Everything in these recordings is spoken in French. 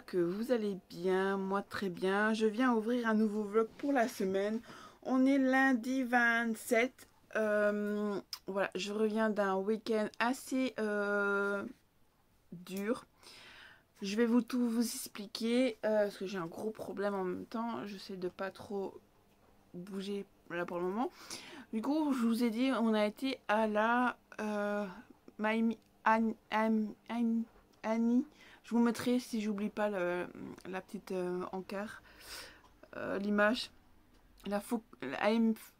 Que vous allez bien, moi très bien. Je viens ouvrir un nouveau vlog pour la semaine. On est lundi 27. Euh, voilà, je reviens d'un week-end assez euh, dur. Je vais vous tout vous expliquer euh, parce que j'ai un gros problème en même temps. J'essaie de pas trop bouger là pour le moment. Du coup, je vous ai dit, on a été à la Miami Annie je vous mettrai, si j'oublie pas, la petite euh, encart, euh, l'image. La, faux,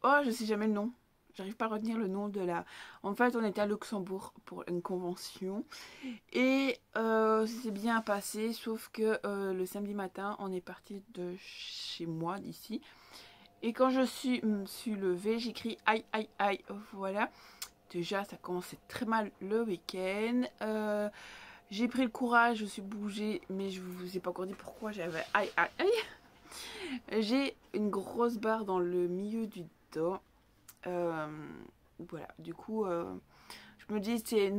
oh, je sais jamais le nom. J'arrive pas à retenir le nom de la... En fait, on était à Luxembourg pour une convention. Et euh, c'est bien passé, sauf que euh, le samedi matin, on est parti de chez moi, d'ici. Et quand je suis, suis levée, j'écris aïe, aïe, aïe. Voilà. Déjà, ça commençait très mal le week-end. Euh, j'ai pris le courage, je suis bougée, mais je vous ai pas encore dit pourquoi j'avais... Aïe, aïe, aïe J'ai une grosse barre dans le milieu du dos. Euh, voilà, du coup, euh, je me dis, c'est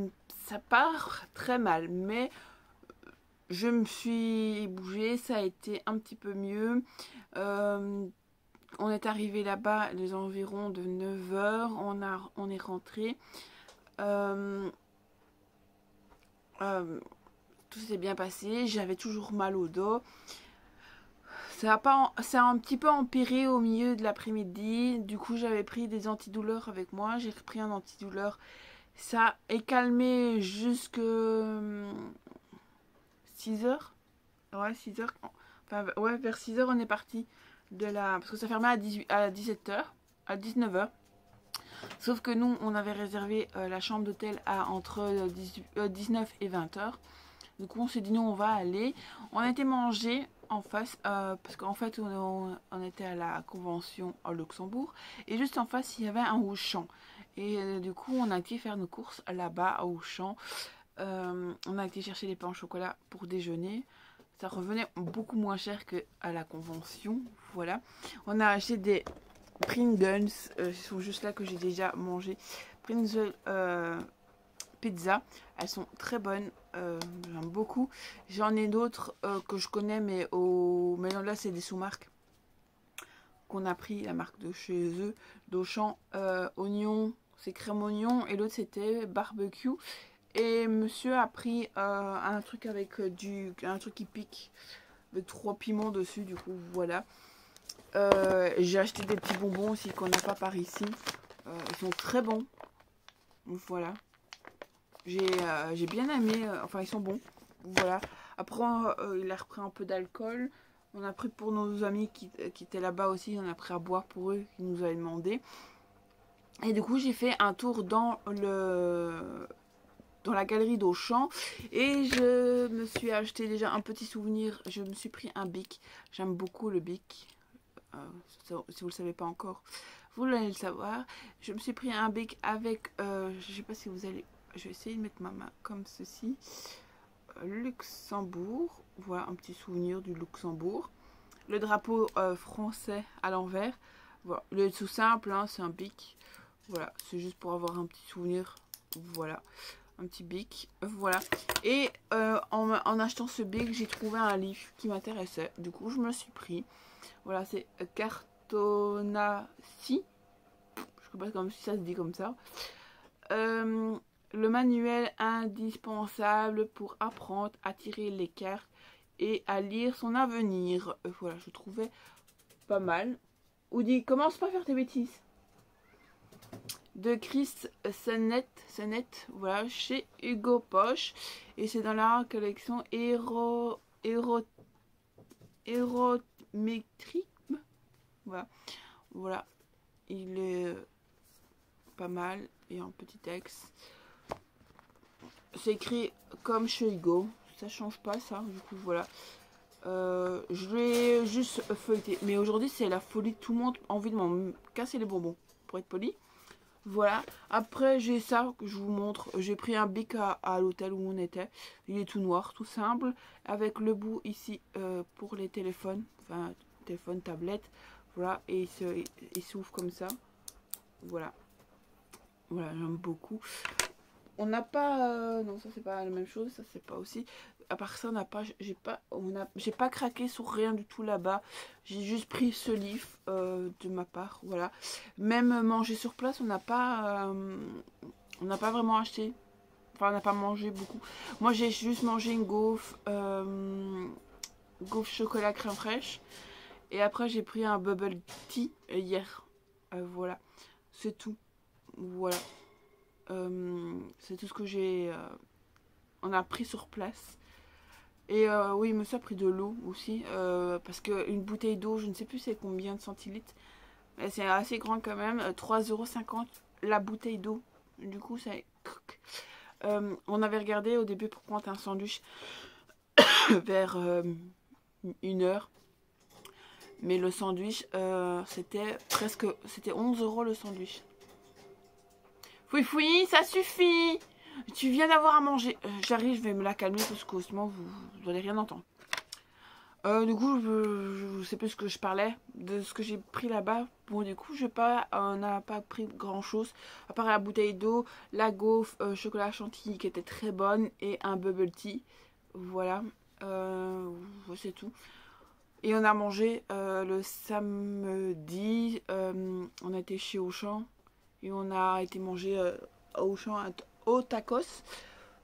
ça part très mal, mais je me suis bougée, ça a été un petit peu mieux. Euh, on est arrivé là-bas les environs de 9h, on, a, on est rentré. Euh, tout s'est bien passé. J'avais toujours mal au dos. Ça a, pas, ça un petit peu empiré au milieu de l'après-midi. Du coup, j'avais pris des antidouleurs avec moi. J'ai repris un antidouleur. Ça est calmé jusque 6 euh, heures. Ouais, 6 heures. Ouais, vers 6 heures, on est parti de la. Parce que ça fermait à, 18, à 17 heures. À 19 heures. Sauf que nous, on avait réservé euh, la chambre d'hôtel à entre 19 euh, et 20 heures. Du coup, on s'est dit, nous, on va aller. On a été en face, euh, parce qu'en fait, on, était à la convention au Luxembourg. Et juste en face, il y avait un Auchan. Et du coup, on a été faire nos courses là-bas, à Auchan. on a été chercher des pains au chocolat pour déjeuner. Ça revenait beaucoup moins cher qu'à la convention. Voilà. On a acheté des Pringles, euh, sont juste là que j'ai déjà mangé. Pringles euh, pizza, elles sont très bonnes, euh, j'aime beaucoup. J'en ai d'autres que je connais, mais au mais là c'est des sous-marques qu'on a pris, la marque de chez eux, d'Auchan, oignon, c'est crème oignon, et l'autre c'était barbecue. Et monsieur a pris un truc avec du, un truc qui pique, avec trois piments dessus, du coup voilà. Euh, j'ai acheté des petits bonbons aussi qu'on n'a pas par ici. Euh, ils sont très bons. Voilà. Euh, j'ai bien aimé. enfin, ils sont bons. Voilà. Après, il a repris un peu d'alcool. On a pris pour nos amis qui, étaient là-bas aussi. On a pris à boire pour eux qui nous avaient demandé. Et du coup, j'ai fait un tour dans le dans la galerie d'Auchan et je me suis acheté déjà un petit souvenir. Je me suis pris un bic. J'aime beaucoup le bic. Euh, si vous le savez pas encore, vous allez le savoir. Je me suis pris un bec avec, euh, je sais pas si vous allez, je vais essayer de mettre ma main comme ceci. Euh, Luxembourg, voilà un petit souvenir du Luxembourg. Le drapeau français à l'envers. Voilà, le tout simple, hein, c'est un bic. Voilà, c'est juste pour avoir un petit souvenir. Voilà, un petit bic. Voilà. Et en, en, achetant ce bic, j'ai trouvé un livre qui m'intéressait. Du coup, je me suis pris. Voilà, c'est Cartonassi. Je sais pas comme si ça se dit comme ça. Euh, le manuel indispensable pour apprendre à tirer les cartes et à lire son avenir. Euh, voilà, je trouvais pas mal. Ou dit, commence pas à faire tes bêtises. De Chris Sennett, Sennett voilà, chez Hugo Poche. Et c'est dans la collection Héro, Héro, Héro, métrique. Voilà. Voilà. Il est pas mal. Et un petit texte. C'est écrit comme chez Hugo. Ça change pas ça. Du coup, voilà. Euh, je vais juste feuilleter. Mais aujourd'hui, c'est la folie. Tout le monde a envie de m'en casser les bonbons. Pour être poli. Voilà. Après, j'ai ça que je vous montre. J'ai pris un bic à, l'hôtel où on était. Il est tout noir, tout simple. Avec le bout ici euh, pour les téléphones. Enfin, téléphone, tablette. Voilà. Et il s'ouvre comme ça. Voilà. Voilà, j'aime beaucoup. on n'a pas. euh, non, ça c'est pas la même chose, ça c'est pas aussi. À part ça, on n'a pas. J'ai pas. On a. J'ai pas craqué sur rien du tout là-bas. J'ai juste pris ce livre euh, de ma part, voilà. Même manger sur place, on n'a pas. euh, on n'a pas vraiment acheté. Enfin, on n'a pas mangé beaucoup. Moi, j'ai juste mangé une gaufre. Gaufre chocolat crème fraîche. Et après, j'ai pris un bubble tea hier. Euh, voilà. C'est tout. Voilà. Euh, c'est tout ce que j'ai. euh, on a pris sur place. Et oui, monsieur a pris de l'eau aussi. parce qu'une bouteille d'eau, je ne sais plus c'est combien de centilitres. Mais c'est assez grand quand même. euh, 3,50€ la bouteille d'eau. Du coup. Euh, on avait regardé au début pour prendre un sandwich vers une heure. Mais le sandwich, euh, c'était presque. C'était 11 euros le sandwich. Fouille fouille, ça suffit Tu viens d'avoir à manger. Euh, J'arrive, je vais me la calmer parce que sinon vous, vous allez rien entendre. Euh, du coup, je, sais plus ce que je parlais de ce que j'ai pris là-bas. Bon, du coup, je pas, on n'a pas pris grand-chose. À part la bouteille d'eau, la gaufre, chocolat chantilly qui était très bonne et un bubble tea. Voilà, euh, c'est tout. Et on a mangé euh, le samedi. euh, on a été chez Auchan et on a été manger euh, à Auchan au tacos.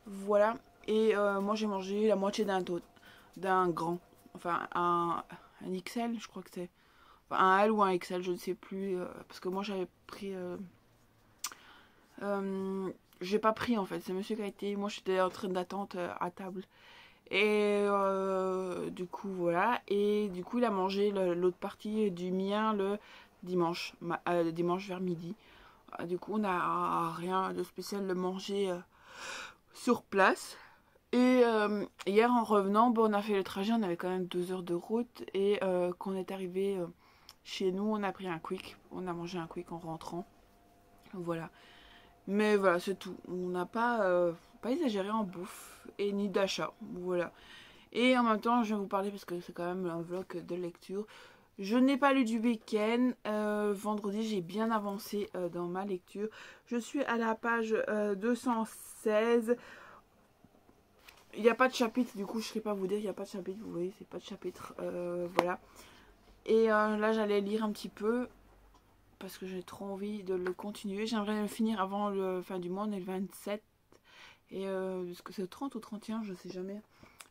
Voilà. Et moi j'ai mangé la moitié d'un d'un grand. Enfin un, un XL, je crois que c'est. Un L ou un XL, je ne sais plus. parce que moi j'avais pris. j'ai pas pris en fait, c'est monsieur qui a été. Moi j'étais en train d'attente à table. Et euh, du coup voilà. Et du coup il a mangé l'autre partie du mien le dimanche. ma- euh, dimanche vers midi. Ah, Du coup, on n'a rien de spécial de manger euh, sur place. Et euh, hier, en revenant, bon, on a fait le trajet, on avait quand même deux heures de route. Et quand on est arrivé chez nous, on a pris un quick. On a mangé un quick en rentrant. Voilà. Mais voilà, c'est tout. On n'a pas, pas exagéré en bouffe et ni d'achat. Voilà. Et en même temps, je vais vous parler parce que c'est quand même un vlog de lecture. Je n'ai pas lu du week-end. Euh, vendredi, j'ai bien avancé euh, dans ma lecture. Je suis à la page euh, 216. Il n'y a pas de chapitre, du coup, je ne sais pas vous dire. Il n'y a pas de chapitre, vous voyez, c'est pas de chapitre. euh, voilà. Et euh, là, j'allais lire un petit peu parce que j'ai trop envie de le continuer. J'aimerais le finir avant le fin du mois, on est le 27. Et euh, est-ce que c'est le 30 ou 31 Je sais jamais.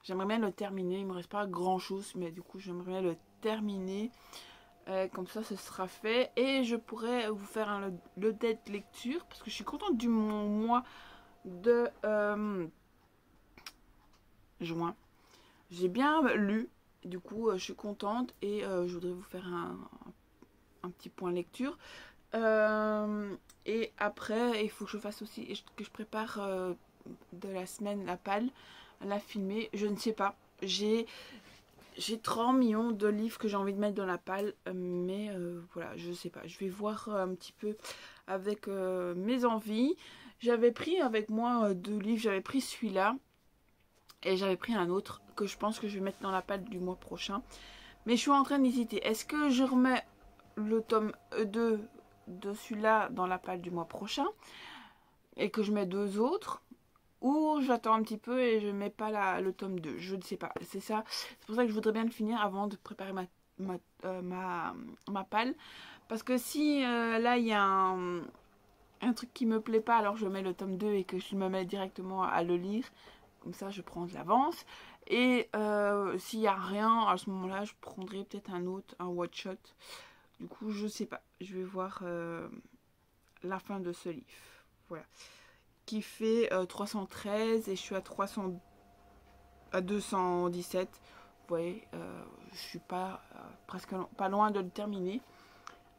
J'aimerais bien le terminer. Il me reste pas grand chose, mais du coup, j'aimerais bien le terminer. Euh, comme ça, ce sera fait. Et je pourrais vous faire un, le date lecture parce que je suis contente du mois de euh, juin. J'ai bien lu. Du coup, euh, je suis contente et je voudrais vous faire un, petit point lecture. Et après, il faut que je fasse aussi que je prépare de la semaine la palle, la filmer. Je ne sais pas. J'ai j'ai 30 millions de livres que j'ai envie de mettre dans la palle, euh, mais euh, voilà, je sais pas. Je vais voir euh, un petit peu avec mes envies. J'avais pris avec moi deux livres. J'avais pris celui-là et j'avais pris un autre que je pense que je vais mettre dans la palle du mois prochain. Mais je suis en train d'hésiter. Est-ce que je remets le tome 2 de celui-là dans la palle du mois prochain et que je mets deux autres? Ou j'attends un petit peu et je mets pas le tome 2 je ne sais pas. C'est ça. C'est pour ça que je voudrais bien le finir avant de préparer ma, ma, euh, ma, palle parce que si euh, là il y a un, truc qui me plaît pas alors je mets le tome 2 et que je me mets directement à le lire. Comme ça je prends de l'avance. Et euh, s'il y a rien à ce moment là je prendrai peut-être un autre un one shot. Du coup je sais pas. Je vais voir la fin de ce livre. Voilà qui fait euh, 313 et je suis à 300 à 217 vous voyez euh, je suis pas euh, presque pas loin de le terminer.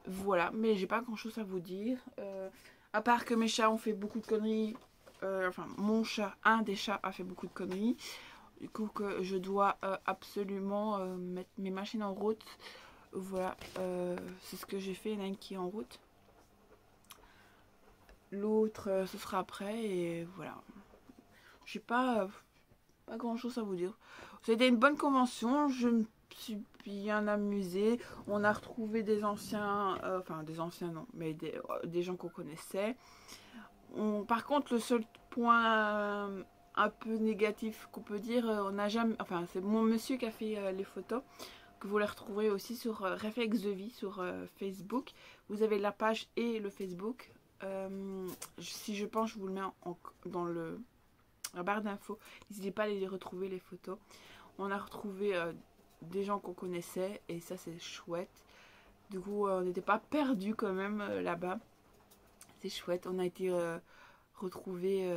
Voilà mais j'ai pas grand chose à vous dire. Euh, à part que mes chats ont fait beaucoup de conneries euh, enfin mon chat un des chats a fait beaucoup de conneries. Du coup que je dois euh, absolument euh, mettre mes machines en route. Voilà euh, c'est ce que j'ai fait il y en a une qui est en route L'autre, euh, ce sera après et voilà. Pas, euh, pas grand chose à vous dire. C'était une bonne convention, je me suis bien amusée. On a retrouvé des anciens, euh, enfin des anciens non, mais des, euh, gens qu'on connaissait. On- par contre, le seul point un peu négatif qu'on peut dire, on n'a jamais, enfin c'est mon monsieur qui a fait les photos que vous les retrouverez aussi sur Réflexe de vie sur Facebook. Vous avez la page et le Facebook. Si je pense, je vous le mets dans la barre d'infos. N'hésitez pas à les retrouver les photos. On a retrouvé des gens qu'on connaissait et ça c'est chouette. Du coup, on n'était pas perdu quand même là-bas. C'est chouette. On a été retrouvé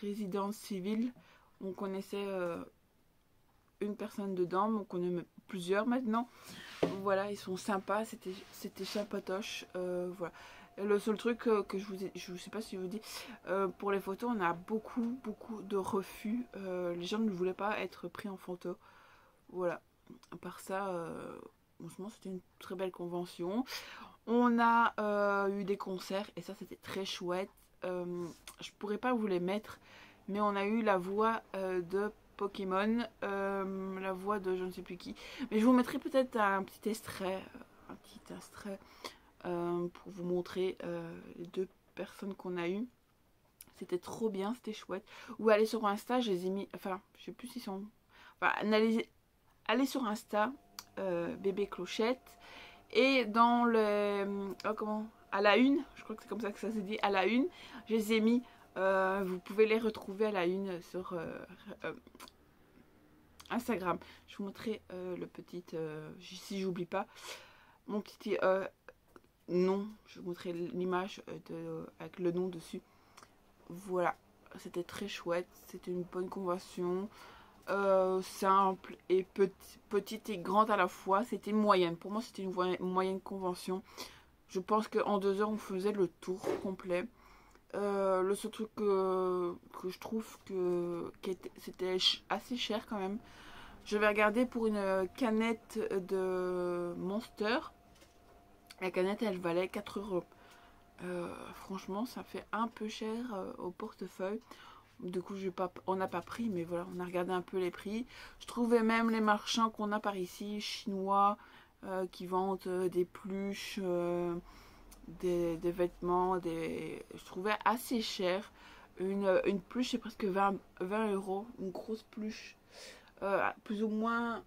résidence civile. On connaissait euh, une personne dedans, on connaît plusieurs maintenant. Voilà, ils sont sympas, c'était sympatoche. Euh, voilà. Le seul truc euh, que je vous ai, je sais pas si je vous dis, pour les photos, on a beaucoup, beaucoup de refus. les gens ne voulaient pas être pris en photo. Voilà. À part ça, franchement, c'était une très belle convention. On a eu des concerts et ça, c'était très chouette. Euh, je pourrais pas vous les mettre, mais on a eu la voix euh, de Pokémon, euh, la voix de je ne sais plus qui. Mais je vous mettrai peut-être un petit extrait, un petit extrait pour vous montrer les deux personnes qu'on a eues. C'était trop bien, c'était chouette. Ou aller sur Insta, je les ai mis. Enfin, je sais plus s'ils sont. Enfin, allez, sur Insta, bébé clochette. Et dans le. Oh, comment à la une, je crois que c'est comme ça que ça se dit, à la une. Je les ai mis, euh, vous pouvez les retrouver à la une sur euh, euh, Instagram. Je vous montrerai le petit, si j'oublie pas, mon petit nom. Je vous montrerai l'image avec le nom dessus. Voilà, c'était très chouette, c'était une bonne convention. simple et petit, petite et grande à la fois. C'était moyenne. Pour moi, c'était une moyenne convention. Je pense qu'en deux heures, on faisait le tour complet. Euh, le seul truc que, je trouve que c'était assez cher quand même. Je vais regarder pour une canette de Monster. La canette, elle valait 4 euros. Euh, franchement, ça fait un peu cher euh, au portefeuille. Du coup, on n'a pas pris, mais voilà, on a regardé un peu les prix. Je trouvais même les marchands qu'on a par ici, chinois, euh, qui vendent des pluches, des, vêtements, des... je trouvais assez cher. Une, pluche c'est presque 20, 20 euros, une grosse pluche, plus ou moins,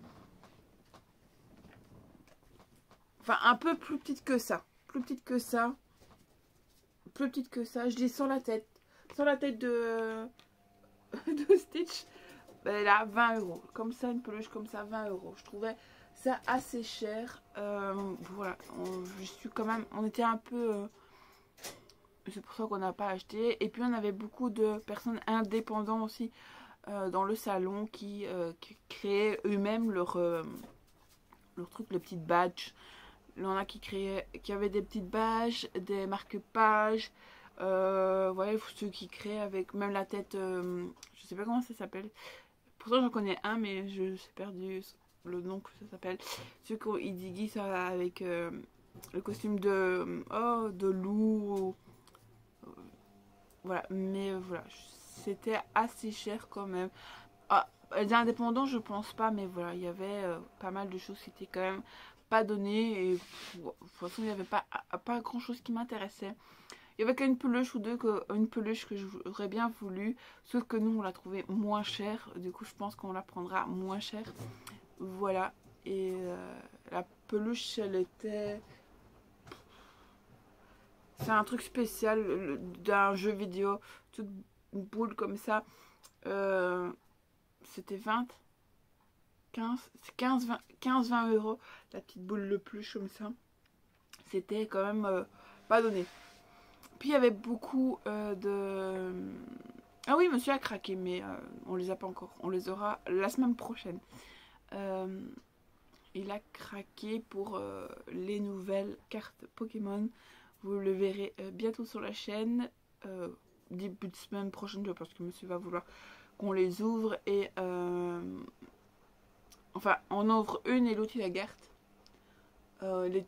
enfin un peu plus petite que ça, plus petite que ça, plus petite que ça, je dis sans la tête, sans la tête de, de Stitch, ben là 20 euros, comme ça une peluche comme ça 20 euros, je trouvais c'est assez cher. Euh, voilà, on, je suis quand même, on était un peu... Euh, c'est pour ça qu'on n'a pas acheté. Et puis on avait beaucoup de personnes indépendantes aussi euh, dans le salon qui, créaient eux-mêmes leur, leur truc, les petites badges. Il y en a qui créaient, qui avaient des petites badges, des marque-pages. voilà, ceux qui créent avec même la tête, je sais pas comment ça s'appelle. Pourtant j'en connais un mais je suis perdu le nom que ça s'appelle. Ceux qui dit ça avec euh, le costume de, oh, de loup. voilà, mais euh, voilà, c'était assez cher quand même. Ah, indépendants, je pense pas, mais voilà, il y avait euh, pas mal de choses qui étaient quand même pas données. Et de toute façon, il n'y avait pas, pas grand chose qui m'intéressait. Il y avait qu'une peluche ou deux, une peluche que j'aurais bien voulu. Sauf que nous, on l'a trouvé moins cher. Du coup, je pense qu'on la prendra moins cher. Voilà. Et euh, la peluche, elle était... C'est un truc spécial d'un jeu vidéo. Toute une boule comme ça. Euh, c'était 20 15, 15, 20, 15, 20 euros. La petite boule de peluche comme ça. C'était quand même euh, pas donné. Puis il y avait beaucoup de... Ah oui, monsieur a craqué, mais on les a pas encore. On les aura la semaine prochaine. Euh, il a craqué pour euh, les nouvelles cartes Pokémon. Vous le verrez euh, bientôt sur la chaîne. début de semaine prochaine, parce que monsieur va vouloir qu'on les ouvre. Et enfin, on ouvre une et l'autre il a garde. les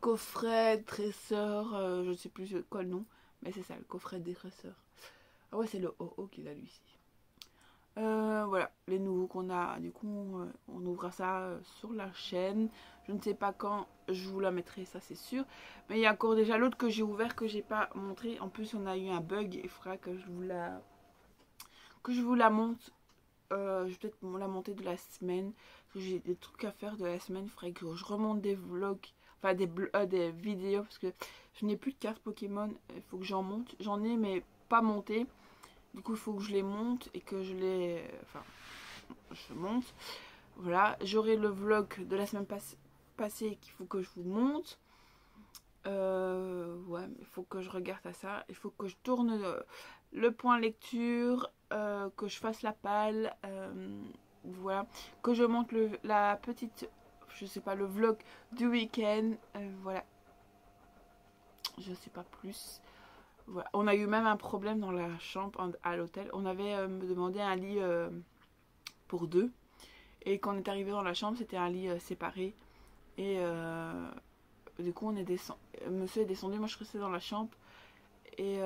coffrets, dresseurs, je ne sais plus quoi le nom. Mais c'est ça, le coffret dresseur. Ah ouais, c'est le OO qu'il a lui ici. Euh, voilà, les nouveaux qu'on a. Du coup, on, on ouvre ça sur la chaîne. Je ne sais pas quand je vous la mettrai, ça c'est sûr. Mais il y a encore déjà l'autre que j'ai ouvert que j'ai pas montré. En plus, on a eu un bug. Il faudra que je vous la que je vous la monte. Euh, je vais peut-être la monter de la semaine. J'ai des trucs à faire de la semaine. Il faudrait que je remonte des vlogs, enfin des, euh, des vidéos parce que je n'ai plus de cartes Pokémon. Il faut que j'en monte. J'en ai mais pas monté. Du coup, il faut que je les monte et que je les, enfin, je monte. Voilà, j'aurai le vlog de la semaine passée qu'il faut que je vous monte. Euh, ouais, il faut que je regarde ça. Il faut que je tourne le point lecture, euh, que je fasse la palle, euh, voilà, que je monte le, la petite, je sais pas, le vlog du week-end, euh, voilà. Je sais pas plus. Voilà. On a eu même un problème dans la chambre à l'hôtel. On avait demandé un lit pour deux. Et quand on est arrivé dans la chambre, c'était un lit séparé. Et du coup, on est descendu. Monsieur est descendu, moi je restais dans la chambre. Et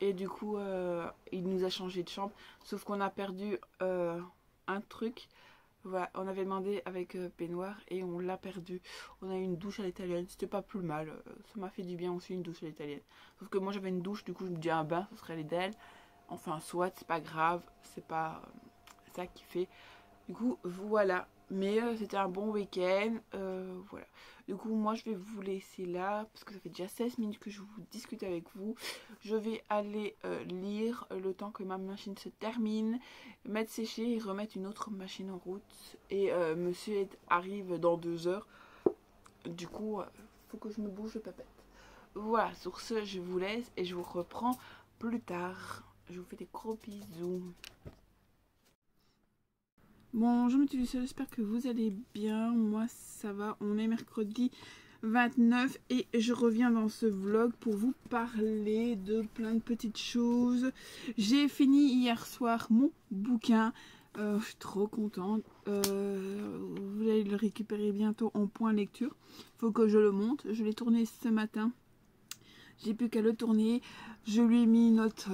et du coup, euh, il nous a changé de chambre. Sauf qu'on a perdu euh, un truc. On avait demandé avec euh, peignoir et on l'a perdu. On a eu une douche à l'italienne, c'était pas plus mal. Ça m'a fait du bien aussi une douche à l'italienne. Sauf que moi j'avais une douche, du coup je me dis un bain, ce serait l'idéal. Enfin, soit, c'est pas grave, c'est pas ça qui fait. Du coup, voilà. Mais c'était un bon week-end. voilà. Du coup, moi, je vais vous laisser là parce que ça fait déjà 16 minutes que je vous discute avec vous. Je vais aller euh, lire le temps que ma machine se termine, mettre sécher et remettre une autre machine en route. Et euh, monsieur arrive dans deux heures. Du coup, euh, faut que je me bouge le papette. Voilà, sur ce, je vous laisse et je vous reprends plus tard. Je vous fais des gros bisous. Bonjour mes j'espère que vous allez bien. Moi ça va, on est mercredi 29 et je reviens dans ce vlog pour vous parler de plein de petites choses. J'ai fini hier soir mon bouquin. Euh, je suis trop contente. Euh, vous allez le récupérer bientôt en point lecture. Faut que je le monte. Je l'ai tourné ce matin. J'ai plus qu'à le tourner. Je lui ai mis notre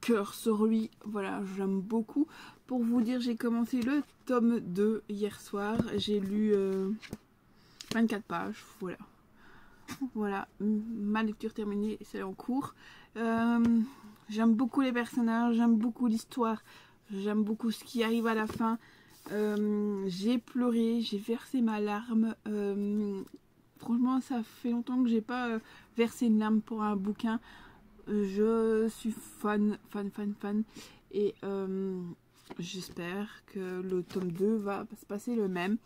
cœur sur lui. Voilà, j'aime beaucoup. Pour vous dire, j'ai commencé le tome 2 hier soir. J'ai lu 24 euh, pages. Voilà. Voilà, ma lecture terminée, c'est en cours. Euh, j'aime beaucoup les personnages, j'aime beaucoup l'histoire, j'aime beaucoup ce qui arrive à la fin. Euh, j'ai pleuré, j'ai versé ma larme. franchement, ça fait longtemps que j'ai pas versé une larme pour un bouquin. Je suis fan, fan, fan, fan. Et J'espère que le tome 2 va se passer le même.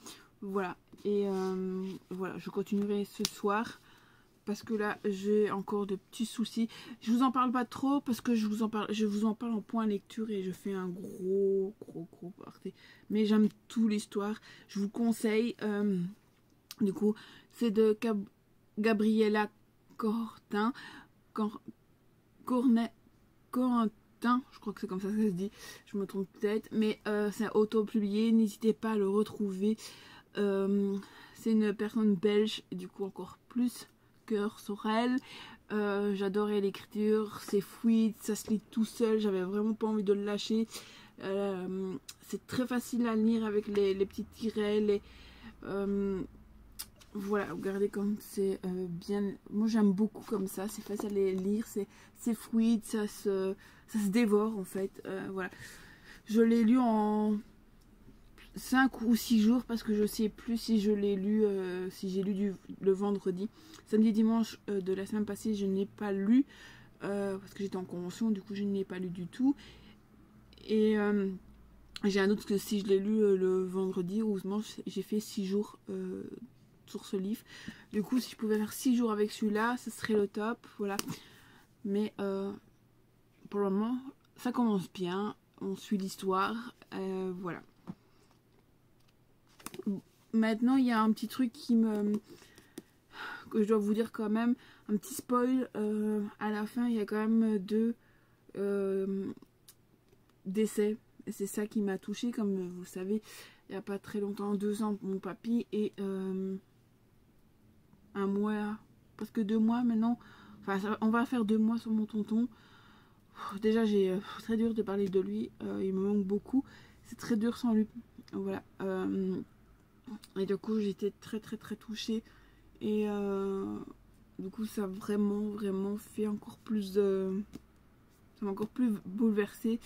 Voilà. Et euh, voilà, je continuerai ce soir. Parce que là, j'ai encore de petits soucis. Je vous en parle pas trop parce que je vous en parle, je vous en parle en point lecture et je fais un gros, gros, gros party. Mais j'aime tout l'histoire. Je vous conseille. Euh, du coup, c'est de Gabriella Cortin. Cornet, Je crois que c'est comme ça que ça se dit, je me trompe peut-être, mais euh, c'est auto-publié, n'hésitez pas à le retrouver. Euh, c'est une personne belge, du coup encore plus cœur sur elle. Euh, j'adorais l'écriture, c'est fluide, ça se lit tout seul, j'avais vraiment pas envie de le lâcher. c'est très facile à lire avec les, les petits tirets, les, voilà, regardez comme c'est bien. Moi j'aime beaucoup comme ça, c'est facile à lire, c'est fluide, ça se, ça se dévore en fait. Euh, voilà. Je l'ai lu en 5 ou 6 jours parce que je sais plus si je l'ai lu, euh, si j'ai lu le vendredi. Samedi, dimanche euh, de la semaine passée, je n'ai pas lu parce que j'étais en convention, du coup je n'ai pas lu du tout. Et j'ai un doute que si je l'ai lu le vendredi, heureusement j'ai fait 6 jours sur ce livre. Du coup, si je pouvais faire 6 jours avec celui-là, ce serait le top. Voilà. Mais pour le moment, ça commence bien. On suit l'histoire. Euh, voilà. Maintenant, il y a un petit truc qui me que je dois vous dire quand même. Un petit spoil. Euh, à la fin, il y a quand même deux euh, décès. C'est ça qui m'a touché Comme vous savez, il n'y a pas très longtemps, deux ans mon papy et un mois, parce que deux mois maintenant. Enfin, on va faire deux mois sur mon tonton. Déjà j'ai très dur de parler de lui, il me manque beaucoup, c'est très dur sans lui. Voilà. et du coup j'étais très très très touchée et du coup ça a vraiment vraiment fait encore plus ça m'a encore plus bouleversée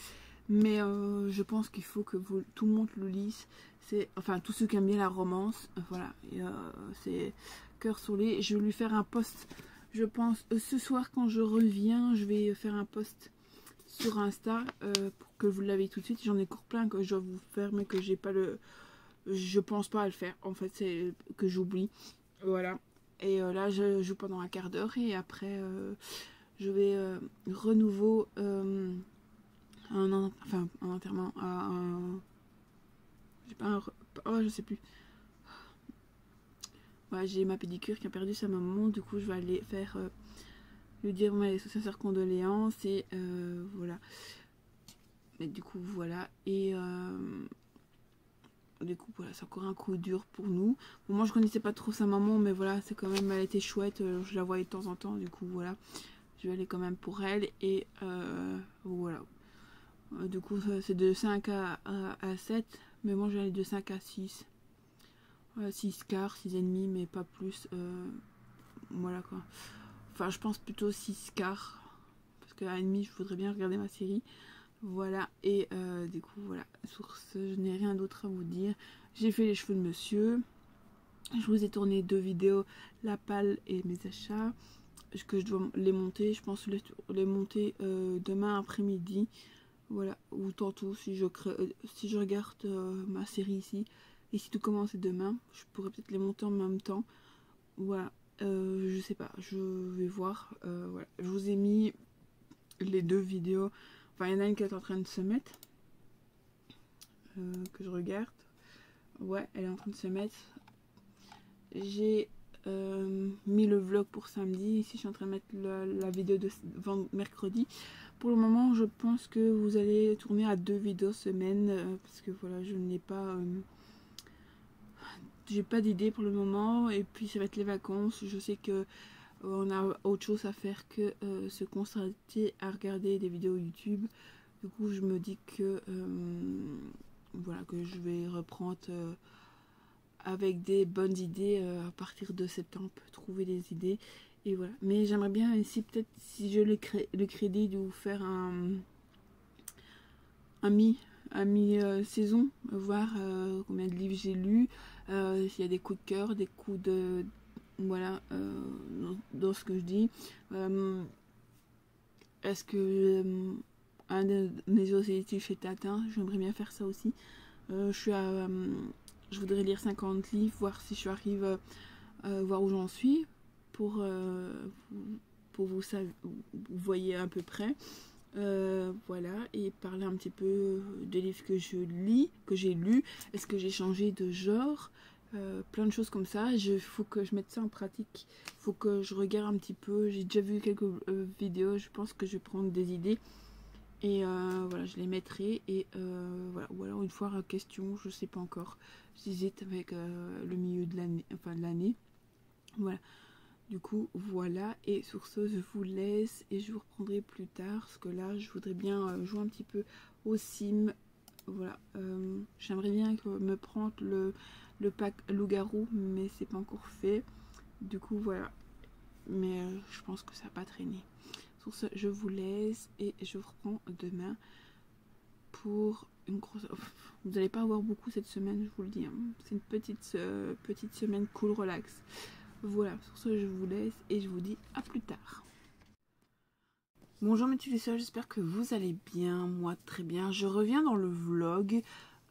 mais je pense qu'il faut que tout le monde le lise c'est enfin tous ceux qui aiment bien la romance voilà c'est cœur sur les je vais lui faire un post je pense euh, ce soir quand je reviens je vais faire un post sur Insta euh, pour que vous l'avez tout de suite. J'en ai cours plein que je dois vous faire mais que j'ai pas le je pense pas à le faire. En fait c'est que j'oublie. Voilà. Et euh, là je joue pendant un quart d'heure et après je vais renouveau un, enfin un enterrement un, pas un, oh, je sais plus. J'ai ma pédicure qui a perdu sa maman, du coup je vais aller faire euh, lui dire mes sincères condoléances et euh, voilà. Mais du coup voilà et euh, du coup voilà c'est encore un coup dur pour nous. moi je connaissais pas trop sa maman mais voilà c'est quand même elle était chouette, je la voyais de temps en temps du coup voilà je vais aller quand même pour elle et voilà. Du coup c'est de 5 à, à 7 mais moi je vais aller de 5 à 6 6 quarts, 6 et demi, mais pas plus. Euh, voilà quoi. Enfin, je pense plutôt 6 quarts. Parce qu'à demi, je voudrais bien regarder ma série. Voilà. Et euh, du coup, voilà. Sur ce, je n'ai rien d'autre à vous dire. J'ai fait les cheveux de monsieur. Je vous ai tourné deux vidéos, la palle et mes achats. Que je dois les monter. Je pense les, monter euh, demain après-midi. Voilà. Ou tantôt si je, si je regarde ma série ici. Et si tout commence demain, je pourrais peut-être les monter en même temps. Voilà, euh, je sais pas, je vais voir. Euh, voilà. Je vous ai mis les deux vidéos. Enfin, il y en a une qui est en train de se mettre. Euh, que je regarde. Ouais, elle est en train de se mettre. J'ai mis le vlog pour samedi. Ici, je suis en train de mettre la, vidéo de mercredi. Pour le moment, je pense que vous allez tourner à deux vidéos semaine. parce que voilà, je n'ai pas j'ai pas d'idée pour le moment. Et puis ça va être les vacances. Je sais que euh, on a autre chose à faire que euh, se concentrer à regarder des vidéos youtube. Du coup je me dis que euh, voilà que je vais reprendre avec des bonnes idées à partir de septembre trouver des idées. Et voilà. Mais j'aimerais bien ici peut-être si je le, le crédit de vous faire un un mi à mi-saison, voir combien de livres j'ai lu, euh, s'il y a des coups de cœur, des coups de... Voilà, euh, dans, ce que je dis. Euh, est-ce que un de mes objectifs est atteint? J'aimerais bien faire ça aussi. je suis à... je voudrais lire 50 livres, voir si je arrive à voir où j'en suis pour, pour vous, vous voyez à peu près. Voilà, et parler un petit peu des livres que je lis, que j'ai lus. Est-ce que j'ai changé de genre euh, plein de choses comme ça. Il faut que je mette ça en pratique. Il faut que je regarde un petit peu. J'ai déjà vu quelques euh, vidéos. Je pense que je vais prendre des idées. Et euh, voilà, je les mettrai. Et voilà. Ou alors une fois à question, je sais pas encore. J'hésite avec le milieu de l'année. Enfin de l'année. Voilà. Du coup, voilà. Et sur ce, je vous laisse. Et je vous reprendrai plus tard. Parce que là, je voudrais bien jouer un petit peu au sim. Voilà. J'aimerais bien me prendre le le pack loup-garou, mais c'est pas encore fait. Du coup, voilà. Mais euh, je pense que ça va pas traîner. Sur ce, je vous laisse et je vous reprends demain pour une grosse... Vous n'allez pas avoir beaucoup cette semaine, je vous le dis. Hein. C'est une petite, euh, petite semaine cool, relax. Voilà, sur ce, je vous laisse et je vous dis à plus tard. Bonjour mes ça j'espère que vous allez bien, moi très bien. Je reviens dans le vlog.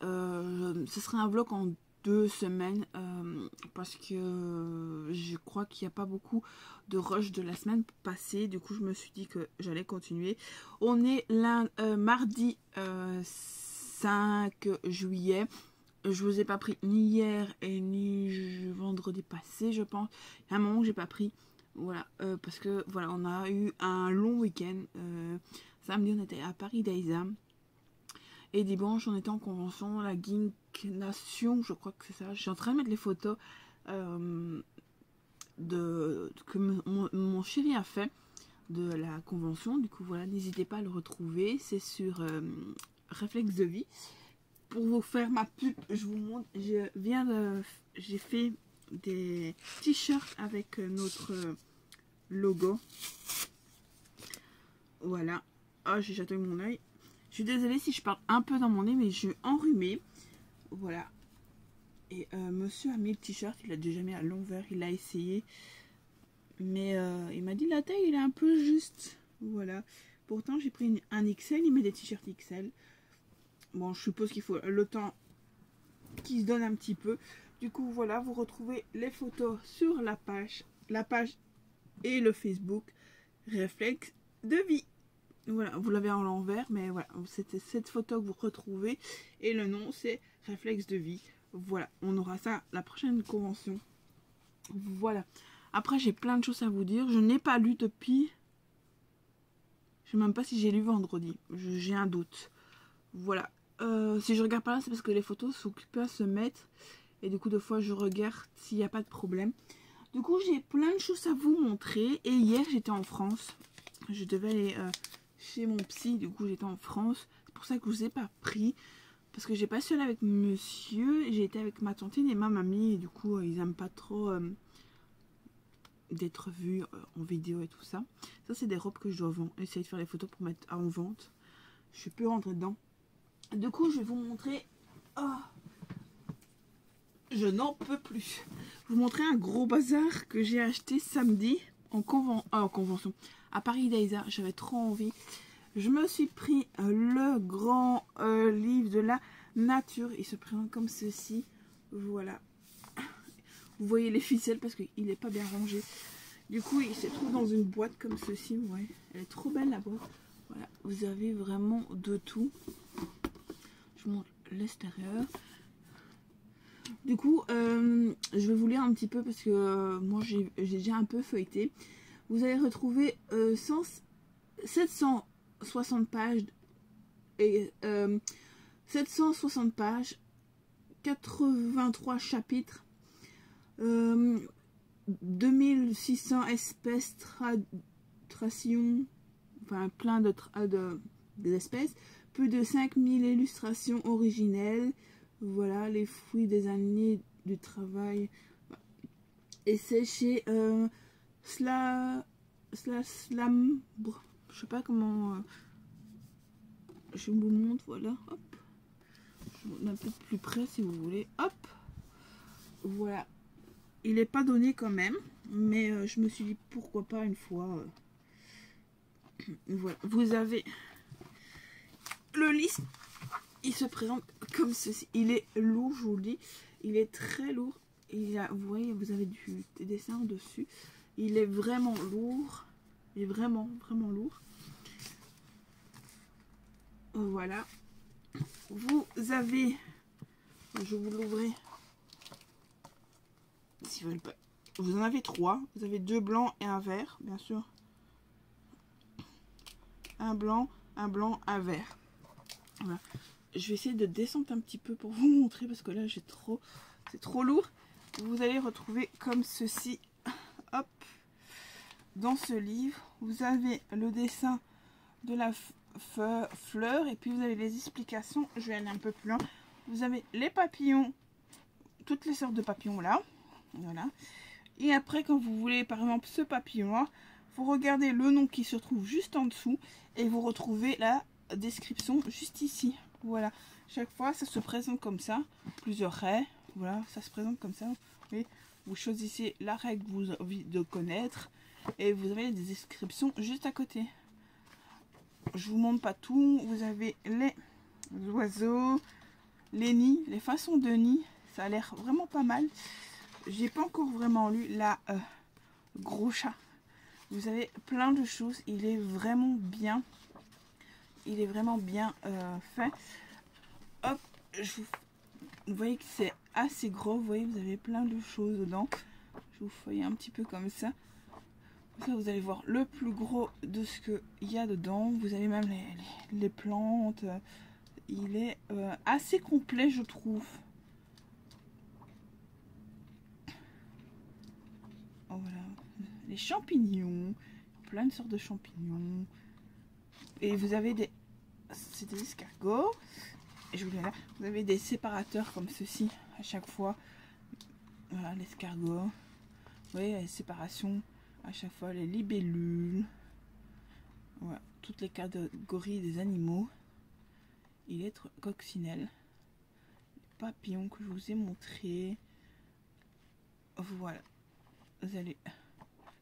Euh, ce sera un vlog en deux semaines euh, parce que je crois qu'il n'y a pas beaucoup de rush de la semaine passée du coup je me suis dit que j'allais continuer on est lundi, euh, mardi 5 euh, juillet je vous ai pas pris ni hier et ni vendredi passé je pense il y a un moment où j'ai pas pris voilà parce que voilà on a eu un long week-end samedi on était à Paris d'Aïsa et dimanche, on était en convention, la Gink Nation, je crois que c'est ça. Je suis en train de mettre les photos euh, de, que mon, chéri a fait. de la convention. Du coup, voilà, n'hésitez pas à le retrouver. C'est sur euh, Réflexe de vie. Pour vous faire ma pub, je vous montre. Je viens de. J'ai fait des t-shirts avec euh, notre logo. Voilà. Oh, j'ai chatouillé mon oeil. Je suis désolée si je parle un peu dans mon nez, mais je suis enrhumée. Voilà. Et euh, monsieur a mis le t-shirt, il l'a déjà mis à l'envers, il a essayé. Mais euh, il m'a dit la taille, il est un peu juste. Voilà. Pourtant, j'ai pris un XL, il met des t-shirts XL. Bon, je suppose qu'il faut le temps qui se donne un petit peu. Du coup, voilà, vous retrouvez les photos sur la page, la page et le Facebook Réflexe de vie. Voilà, vous l'avez en l'envers, mais voilà, c'était cette photo que vous retrouvez. Et le nom, c'est Réflexe de vie. Voilà, on aura ça la prochaine convention. Voilà. Après, j'ai plein de choses à vous dire. Je n'ai pas lu depuis... Je ne sais même pas si j'ai lu vendredi. J'ai un doute. Voilà. Euh, si je regarde pas là, c'est parce que les photos sont occupées à se mettre. Et du coup, deux fois, je regarde s'il n'y a pas de problème. Du coup, j'ai plein de choses à vous montrer. Et hier, j'étais en France. Je devais aller euh, chez mon psy. Du coup, j'étais en France. C'est pour ça que je vous ai pas pris. Parce que j'ai pas su aller avec monsieur. J'ai été avec ma tantine et ma mamie. Et du coup, ils aiment pas trop euh, d'être vus en vidéo et tout ça. Ça, c'est des robes que je dois vendre. Essayer de faire les photos pour mettre en vente. Je suis plus rentrée dedans. Du coup, je vais vous montrer... Oh, je n'en peux plus. Vous montrer un gros bazar que j'ai acheté samedi en, en convention. À Paris Daïsa, j'avais trop envie. Je me suis pris le grand euh, livre de la nature. Il se présente comme ceci. Voilà. Vous voyez les ficelles parce qu'il n'est pas bien rangé. Du coup, il se trouve dans une boîte comme ceci. Elle est trop belle la boîte. Voilà. Vous avez vraiment de tout. Je vous montre l'extérieur. Du coup, euh, je vais vous lire un petit peu parce que euh, moi j'ai déjà un peu feuilleté. Vous allez retrouver 760 pages et 760 pages, 83 chapitres, 2600 espèces, trations, enfin plein de, plus de 5000 illustrations originelles, voilà les fruits des années du travail. Et c'est chez euh, Sla, Slam. Je sais pas comment. Euh, je vous montre, voilà. Hop. Je vous un peu plus près si vous voulez. Hop. Voilà. Il n'est pas donné quand même. Mais euh, je me suis dit pourquoi pas une fois. voilà. Vous avez le liste il se présente comme ceci. Il est lourd, je vous le dis. Il est très lourd. Il a, vous voyez, vous avez du, des dessins dessus. Il est vraiment lourd. Il est vraiment, vraiment lourd. Voilà. Vous avez... Je vous l'ouvrir. Si. Vous en avez trois. Vous avez deux blancs et un vert, bien sûr. Un blanc, un blanc, un vert. Je vais essayer de descendre un petit peu pour vous montrer parce que là c'est trop lourd. Vous allez retrouver comme ceci. Hop. Dans ce livre vous avez le dessin de la fleur et puis vous avez les explications. Je vais aller un peu plus loin. Vous avez les papillons toutes les sortes de papillons là. Voilà. Et après quand vous voulez par exemple ce papillon là vous regardez le nom qui se trouve juste en dessous et vous retrouvez la description juste ici voilà, chaque fois ça se présente comme ça, plusieurs raies, voilà, ça se présente comme ça. Vous, vous choisissez la règle que vous avez envie de connaître et vous avez des descriptions juste à côté. Je vous montre pas tout, vous avez les oiseaux, les nids, les façons de nids, ça a l'air vraiment pas mal. J'ai pas encore vraiment lu la euh, gros chat. Vous avez plein de choses, il est vraiment bien il est vraiment bien euh, fait. Hop, vous, voyez que c'est assez gros. Vous voyez, vous avez plein de choses dedans. Je vous feuille un petit peu comme ça. ça, vous allez voir le plus gros de ce qu'il y a dedans. Vous avez même les, plantes. Il est euh, assez complet, je trouve. Oh, voilà. Les champignons. plein de sortes de champignons. Et vous avez des... C'est des escargots. Et je vous là. Vous avez des séparateurs comme ceci à chaque fois. Voilà, l'escargot. Vous voyez, les séparations à chaque fois. Les libellules. Voilà, toutes les catégories des animaux. Il est coccinelle. Les papillons que je vous ai montré. Voilà. Vous allez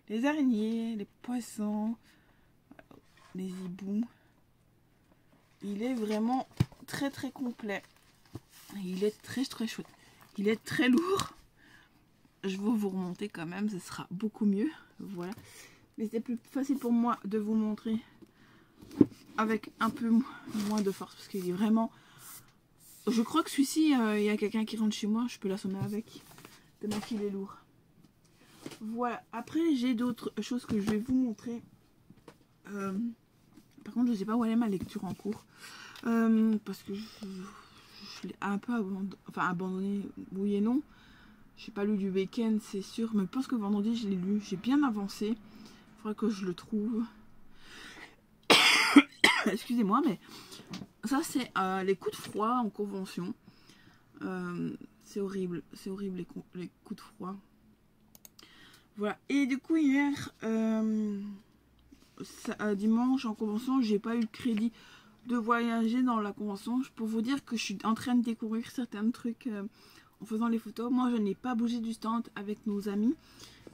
les araignées, les poissons, les hiboux. Il est vraiment très très complet. Il est très très chouette. Il est très lourd. Je vais vous remonter quand même, ce sera beaucoup mieux. Voilà. Mais c'est plus facile pour moi de vous montrer avec un peu moins de force parce qu'il est vraiment... Je crois que celui-ci, euh, il y a quelqu'un qui rentre chez moi, je peux l'assommer avec. Tellement qu'il est lourd. Voilà, après j'ai d'autres choses que je vais vous montrer. Euh, par contre, je sais pas où est ma lecture en cours. Euh, parce que je, l'ai un peu abandonné, enfin, oui et non. J'ai pas lu du week-end, c'est sûr. Mais je pense que vendredi, je l'ai lu. J'ai bien avancé. Il faudrait que je le trouve. Excusez-moi, mais ça, c'est euh, les coups de froid en convention. c'est horrible. C'est horrible, les, coups de froid. Voilà. Et du coup, hier, euh, dimanche, en convention, j'ai pas eu le crédit de voyager dans la convention. Pour vous dire que je suis en train de découvrir certains trucs euh, en faisant les photos. Moi, je n'ai pas bougé du stand avec nos amis.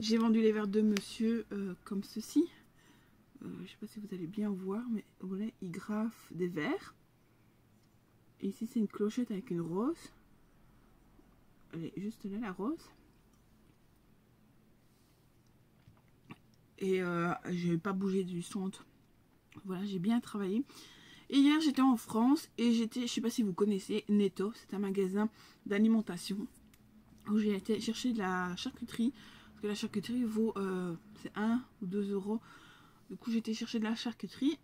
J'ai vendu les verres de monsieur comme ceci. je sais pas si vous allez bien voir, mais voilà, il graffe des verres. Ici, c'est une clochette avec une rose. Elle est juste là, la rose. Et euh, je n'ai pas bougé du centre. Voilà, j'ai bien travaillé. Et hier, j'étais en France et j'étais, je sais pas si vous connaissez, Netto. C'est un magasin d'alimentation où j'ai été chercher de la charcuterie. Parce que la charcuterie vaut, euh, c'est 1 ou 2 euros. Du coup, été chercher de la charcuterie.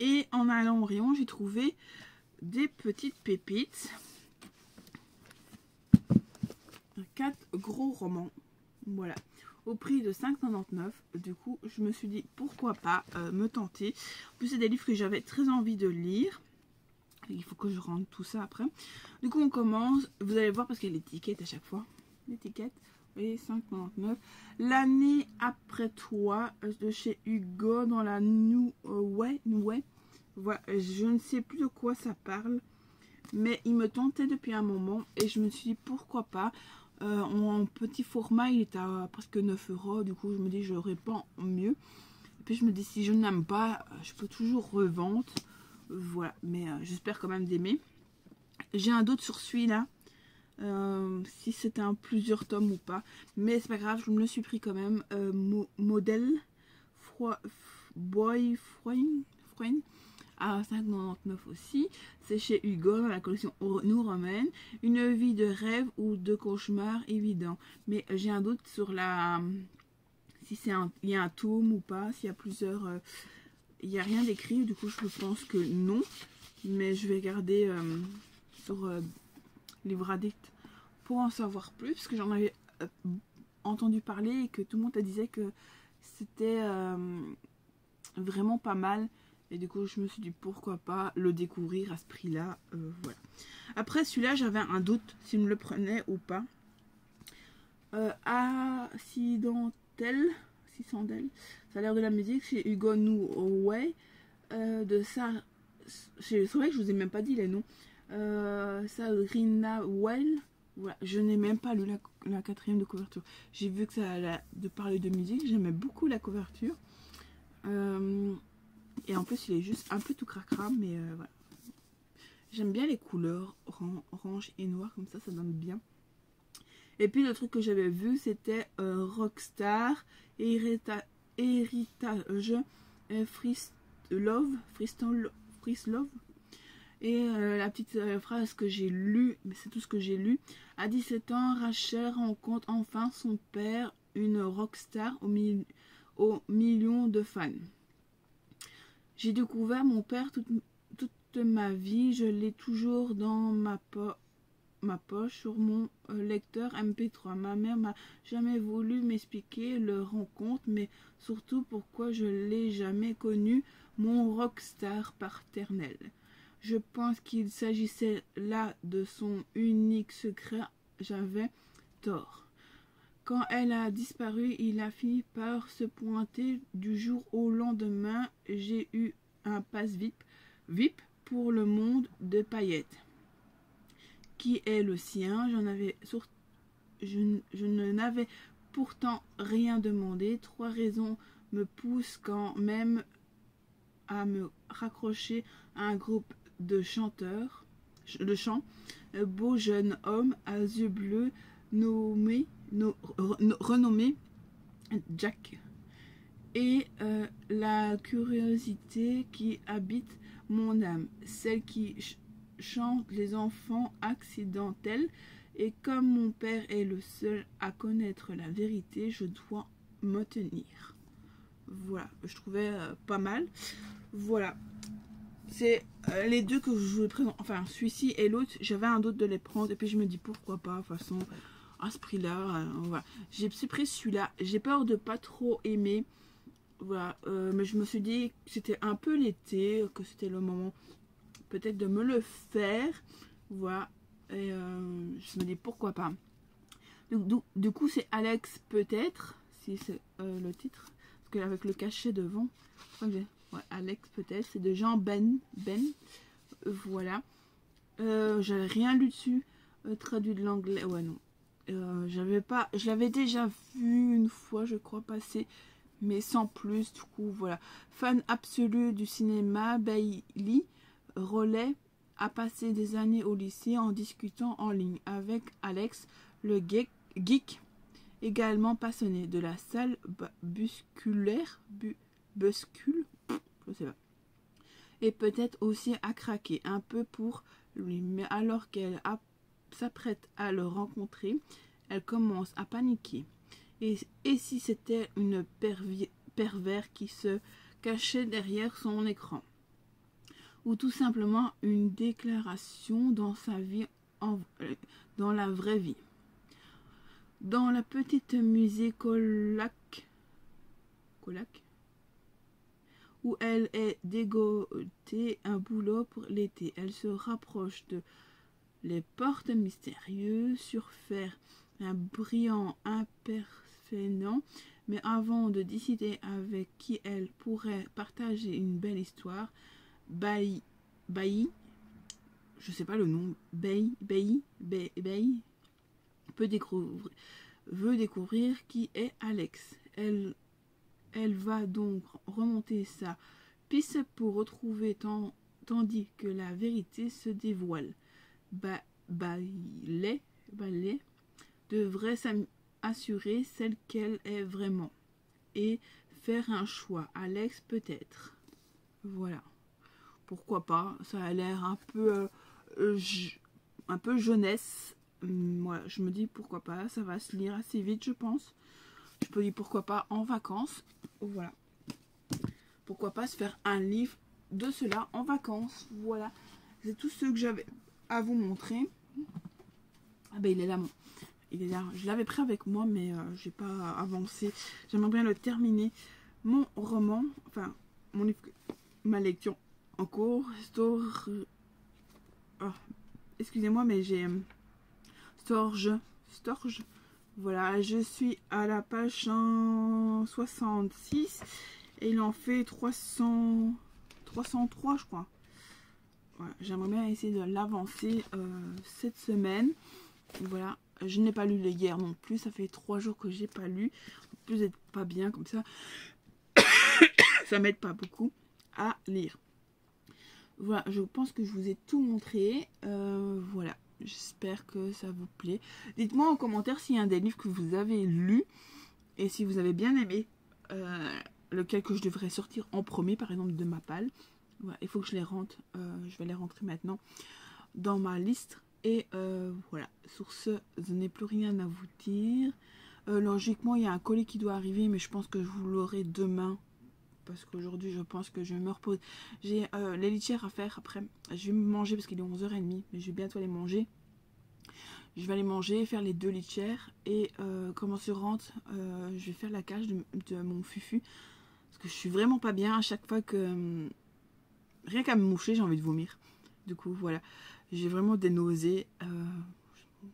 Et en allant au rayon, j'ai trouvé des petites pépites. Quatre gros romans. Voilà au prix de 5,99. Du coup, je me suis dit pourquoi pas euh, me tenter. En plus, c'est des livres que j'avais très envie de lire. Il faut que je rentre tout ça après. Du coup, on commence. Vous allez voir parce qu'il y a l'étiquette à chaque fois. L'étiquette. Et 5,99. L'année après toi de chez Hugo dans la New Ouais, ouais. Voilà, je ne sais plus de quoi ça parle. Mais il me tentait depuis un moment et je me suis dit pourquoi pas. Euh, en petit format, il est à presque 9 euros. Du coup, je me dis, je pas mieux. Et puis, je me dis, si je n'aime pas, je peux toujours revendre. Voilà, mais euh, j'espère quand même d'aimer. J'ai un doute sur celui-là. Euh, si c'était un plusieurs tomes ou pas. Mais c'est pas grave, je me le suis pris quand même. modèle Boy Froin à 5,99 aussi. C'est chez Hugo dans la collection Nous Romaine. Une vie de rêve ou de cauchemar évident. Mais j'ai un doute sur la si c'est un il y a un tome ou pas, s'il y a plusieurs euh, il n'y a rien d'écrit, du coup je pense que non. Mais je vais garder euh, sur euh, Livre Addict pour en savoir plus, parce que j'en avais entendu parler et que tout le monde disait que c'était vraiment pas mal et du coup, je me suis dit pourquoi pas le découvrir à ce prix-là. Euh, voilà. Après, celui-là, j'avais un doute s'il me le prenait ou pas. Euh, Accidentel, ça a l'air de la musique chez Hugo Way. Euh, de ça, c'est vrai que je vous ai même pas dit les noms. Euh, Sabrina Well. Voilà, je n'ai même pas lu la, quatrième de couverture. J'ai vu que ça allait de parler de musique. J'aimais beaucoup la couverture. Et en plus, il est juste un peu tout cracra, mais euh, voilà. J'aime bien les couleurs orange et noir, comme ça, ça donne bien. Et puis, le truc que j'avais vu, c'était euh, Rockstar, Héritage, euh, Love, Love. Et la petite phrase que j'ai lue, mais c'est tout ce que j'ai lu. À 17 ans, Rachel rencontre enfin son père, une rockstar au, au million de fans. J'ai découvert mon père toute, ma vie. Je l'ai toujours dans ma poche sur mon euh, lecteur MP3. Ma mère m'a jamais voulu m'expliquer le rencontre, mais surtout pourquoi je l'ai jamais connu, mon rockstar paternel. Je pense qu'il s'agissait là de son unique secret. J'avais tort. Quand elle a disparu, il a fini par se pointer du jour au lendemain. J'ai eu un passe VIP, VIP pour le monde de paillettes. Qui est le sien? Je, ne n'avais pourtant rien demandé. Trois raisons me poussent quand même à me raccrocher à un groupe de chanteurs, de chant, beau jeune homme à yeux bleus nommé, no- re- renommé Jack, et euh, la curiosité qui habite mon âme, celle qui ch- chante les enfants accidentels, et comme mon père est le seul à connaître la vérité, je dois me tenir. Voilà, je trouvais euh, pas mal. Voilà. C'est euh, les deux que je voulais présenter. Enfin, celui-ci et l'autre, j'avais un doute de les prendre. Et puis je me dis pourquoi pas, de toute façon, à ce prix-là. euh, voilà. J'ai pris celui-là. J'ai peur de pas trop aimer. Voilà. euh, mais je me suis dit que c'était un peu l'été, que c'était le moment peut-être de me le faire. Voilà. Et euh, je me dis pourquoi pas. Du, du- coup, c'est Alex peut-être, si c'est le titre. Parce qu'avec le cachet devant, Alex peut-être, c'est de Jean Ben. Ben. Voilà. J'avais rien lu dessus, traduit de l'anglais. Ouais, non. Euh. Je l'avais déjà vu une fois, je crois, passer, mais sans plus. Du coup, voilà. Fan absolu du cinéma, Bailey Relais a passé des années au lycée en discutant en ligne avec Alex, le geek, geek également passionné de la salle ba- musculaire, bu, buscule, je sais pas. Et peut-être aussi à craquer un peu pour lui. Mais alors qu'elle a- s'apprête à le rencontrer, elle commence à paniquer. Et, si c'était une pervers qui se cachait derrière son écran? Ou tout simplement une déclaration dans sa vie, en- euh, dans la vraie vie? Dans la petite musée Colac, Colac où elle est dégotée un boulot pour l'été. Elle se rapproche de les portes mystérieuses sur fer, un brillant imperfénant, mais avant de décider avec qui elle pourrait partager une belle histoire, Bailly, Bailly je sais pas le nom, Bailly, Bailly, Bailly, peut découvrir, veut découvrir qui est Alex. Elle, elle va donc remonter sa piste pour retrouver tant- tandis que la vérité se dévoile. Ba, Bailey, devrait assurer celle qu'elle est vraiment et faire un choix. Alex peut-être. Voilà. Pourquoi pas Ça a l'air un peu euh, euh, un peu jeunesse Hum, voilà, je me dis pourquoi pas, ça va se lire assez vite, je pense. Je peux dire pourquoi pas en vacances. Voilà. Pourquoi pas se faire un livre de cela en vacances. Voilà. C'est tout ce que j'avais à vous montrer. Ah ben il est là, mon. Il est là. Je l'avais pris avec moi, mais euh, j'ai pas avancé. J'aimerais bien le terminer. Mon roman, enfin, mon livre, ma lecture en cours. Store. Ah, Excusez-moi, mais j'ai. euh, Storge. Storge. Voilà, je suis à la page 166 et il en fait 300, 303, je crois. J'aimerais bien essayer de l'avancer euh, cette semaine. Voilà, je n'ai pas lu les hier non plus. Ça fait trois jours que j'ai pas lu. En plus pas bien comme ça, ça m'aide pas beaucoup à lire. Voilà, je pense que je vous ai tout montré. Euh, voilà. J'espère que ça vous plaît. Dites-moi en commentaire s'il y a un des livres que vous avez lu et si vous avez bien aimé euh, lequel que je devrais sortir en premier, par exemple de ma palle. Il faut que je les rentre. euh, je vais les rentrer maintenant dans ma liste. Et euh, voilà, sur ce, je n'ai plus rien à vous dire. Euh, logiquement, il y a un colis qui doit arriver, mais je pense que je vous l'aurai demain. Parce qu'aujourd'hui, je pense que je me repose. J'ai les litières à faire après. Je vais me manger parce qu'il est 11h30, mais je vais bientôt les manger. je vais aller manger, faire les deux litières et comment se rentre, je vais faire la cage de, de, mon fufu. Parce que je suis vraiment pas bien à chaque fois que... Rien qu'à me moucher, j'ai envie de vomir. Du coup, voilà. J'ai vraiment des nausées. Euh,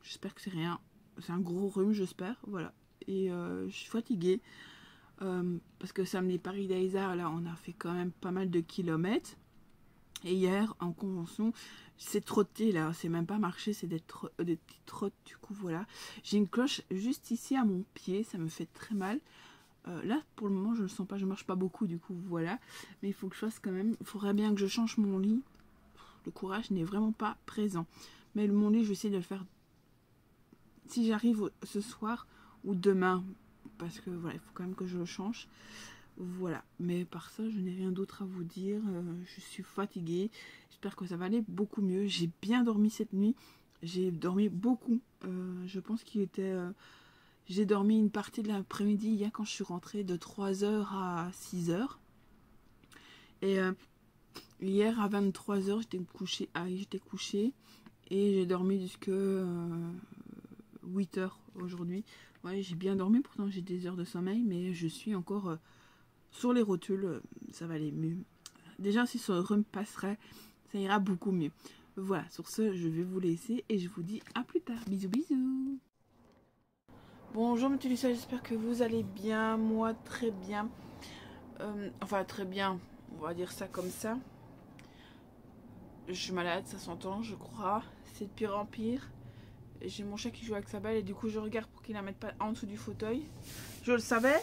j'espère que c'est rien. C'est un gros rhume, j'espère. Voilà. Et je suis fatiguée. parce que samedi Paris d'Aïsard, là, on a fait quand même pas mal de kilomètres. Et hier, en convention, c'est trotté là, c'est même pas marché, c'est des, euh, des trottes. Du coup, voilà. J'ai une cloche juste ici à mon pied, ça me fait très mal. Euh, là, pour le moment, je ne le sens pas, je marche pas beaucoup, du coup, voilà. Mais il faut que je fasse quand même. Il faudrait bien que je change mon lit. Le courage n'est vraiment pas présent. Mais mon lit, je vais essayer de le faire si j'arrive ce soir ou demain. Parce que voilà, il faut quand même que je le change. Voilà, mais par ça, je n'ai rien d'autre à vous dire. Euh, je suis fatiguée. J'espère que ça va aller beaucoup mieux. J'ai bien dormi cette nuit. J'ai dormi beaucoup. Euh, je pense qu'il était... Euh, j'ai dormi une partie de l'après-midi hier quand je suis rentrée de 3h à 6h. Et hier à 23h, j'étais couchée. Ah, j'étais couchée. Et j'ai dormi jusque 8h aujourd'hui. Ouais, j'ai bien dormi. Pourtant, j'ai des heures de sommeil. Mais je suis encore sur les rotules, euh, ça va aller mieux. Déjà, si ce rhum passerait, ça ira beaucoup mieux. Voilà, sur ce, je vais vous laisser et je vous dis à plus tard. Bisous, bisous. Bonjour, mes j'espère que vous allez bien. Moi, très bien. Euh, enfin, très bien. On va dire ça comme ça. Je suis malade, ça s'entend, je crois. C'est de pire en pire. J'ai mon chat qui joue avec sa balle et du coup, je regarde pour qu'il la mette pas en dessous du fauteuil. Je le savais,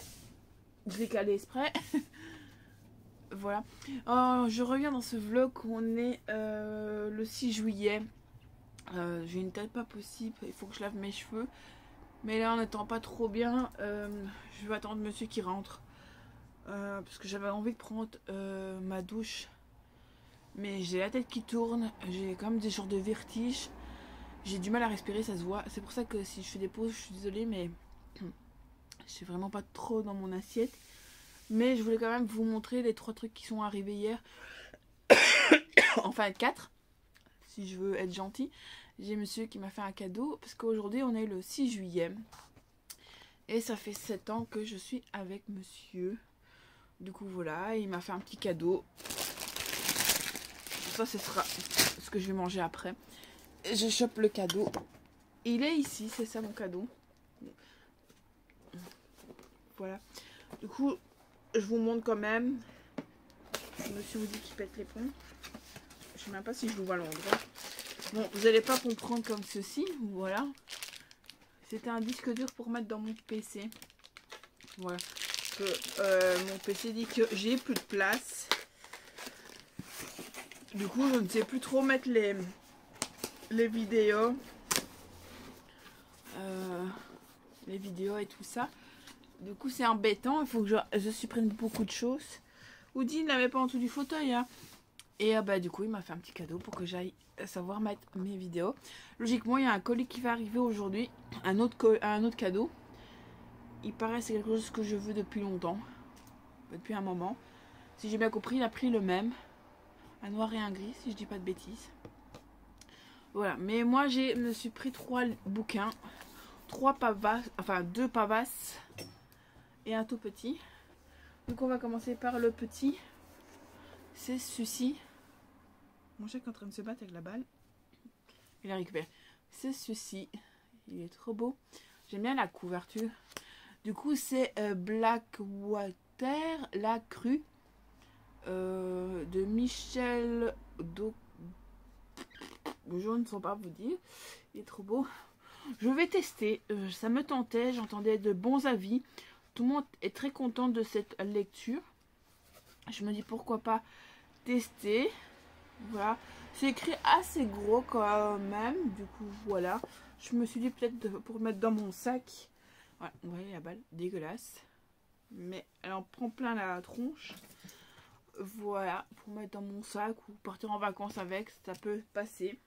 je l'ai calé exprès. voilà. Oh, je reviens dans ce vlog. On est euh, le 6 juillet. Euh, j'ai une tête pas possible. Il faut que je lave mes cheveux. Mais là, en n'étant pas trop bien, euh, je vais attendre monsieur qui rentre. parce que j'avais envie de prendre ma douche. Mais j'ai la tête qui tourne. J'ai quand même des jours de vertige. J'ai du mal à respirer, ça se voit. C'est pour ça que si je fais des pauses, je suis désolée, mais je suis vraiment pas trop dans mon assiette. Mais je voulais quand même vous montrer les trois trucs qui sont arrivés hier. enfin, quatre. Si je veux être gentil. J'ai monsieur qui m'a fait un cadeau. Parce qu'aujourd'hui, on est le 6 juillet. Et ça fait 7 ans que je suis avec monsieur. Du coup, voilà. Il m'a fait un petit cadeau. Ça, ce sera ce que je vais manger après. Je chope le cadeau. Il est ici, c'est ça mon cadeau. Voilà. Du coup, je vous montre quand même. Monsieur vous dit qu'il pète les plombs. Je sais même pas si je vous vois l'endroit. Bon, vous n'allez pas comprendre comme ceci. Voilà. C'était un disque dur pour mettre dans mon PC. Voilà. Que, euh, mon PC dit que j'ai plus de place. Du coup, je ne sais plus trop mettre les, vidéos. Euh, les vidéos et tout ça. Du coup, c'est embêtant. Il faut que je, supprime beaucoup de choses. Oudi ne l'avait pas en dessous du fauteuil. Hein. Et euh, bah, du coup, il m'a fait un petit cadeau pour que j'aille savoir mettre mes vidéos. Logiquement, il y a un colis qui va arriver aujourd'hui. Un autre, un autre cadeau. Il paraît c'est quelque chose que je veux depuis longtemps. Depuis un moment. Si j'ai bien compris, il a pris le même. Un noir et un gris, si je dis pas de bêtises. Voilà. Mais moi, j'ai me suis pris trois bouquins. Trois pavasses. Enfin, deux pavasses et un tout petit. Donc on va commencer par le petit. C'est ceci. Mon chat est en train de se battre avec la balle. Il a récupéré. C'est ceci. Il est trop beau. J'aime bien la couverture. Du coup, c'est euh, Blackwater, la crue euh, de Michel Do. Je ne sais pas vous dire. Il est trop beau. Je vais tester. Euh, ça me tentait. J'entendais de bons avis. Tout le monde est très content de cette lecture. Je me dis pourquoi pas tester. Voilà. C'est écrit assez gros quand même. Du coup, voilà. Je me suis dit peut-être pour mettre dans mon sac. Voilà, vous voyez la balle, dégueulasse. Mais elle en prend plein la tronche. Voilà, pour mettre dans mon sac ou partir en vacances avec, ça peut passer.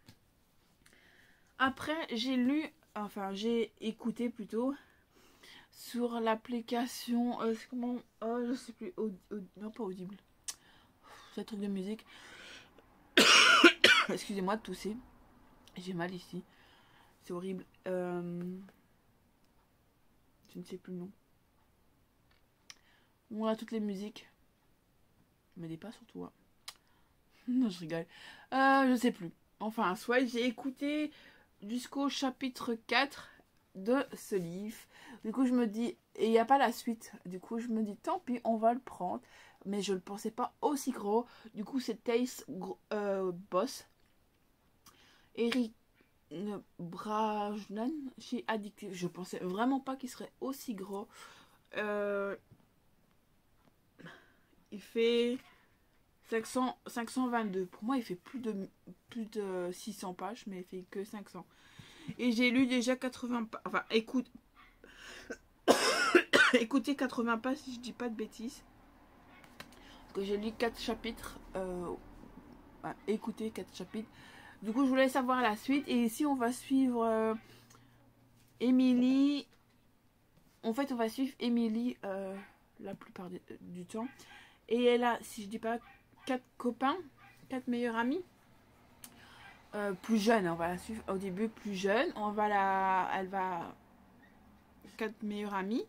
Après, j'ai lu, enfin j'ai écouté plutôt sur l'application. Euh, comment Oh, je sais plus. non, pas audible. Un truc de musique. Excusez-moi de tousser. J'ai mal ici. C'est horrible. Euh, je ne sais plus le nom. On a toutes les musiques. Mais des pas surtout. Hein. non, je rigole. Euh, je sais plus. Enfin, soit j'ai écouté jusqu'au chapitre 4 de ce livre. Du coup, je me dis, et il n'y a pas la suite. Du coup, je me dis, tant pis, on va le prendre. Mais je ne le pensais pas aussi gros. Du coup, c'est Taste euh, Boss. Eric Brajnan chez Addictive. Je pensais vraiment pas qu'il serait aussi gros. Euh, il fait 500, 522. Pour moi, il fait plus de, plus de 600 pages, mais il fait que 500. Et j'ai lu déjà 80 pages. Enfin, écoute. Écoutez 80 pages si je dis pas de bêtises. que j'ai lu 4 chapitres. Euh, écoutez 4 chapitres. Du coup, je voulais savoir la suite. Et ici, on va suivre euh, Émilie. En fait, on va suivre Émilie euh, la plupart du temps. Et elle a, si je dis pas, quatre copains, quatre meilleurs amis. Euh, plus jeunes, on va la suivre au début plus jeune. On va la. Elle va. Quatre meilleurs amis.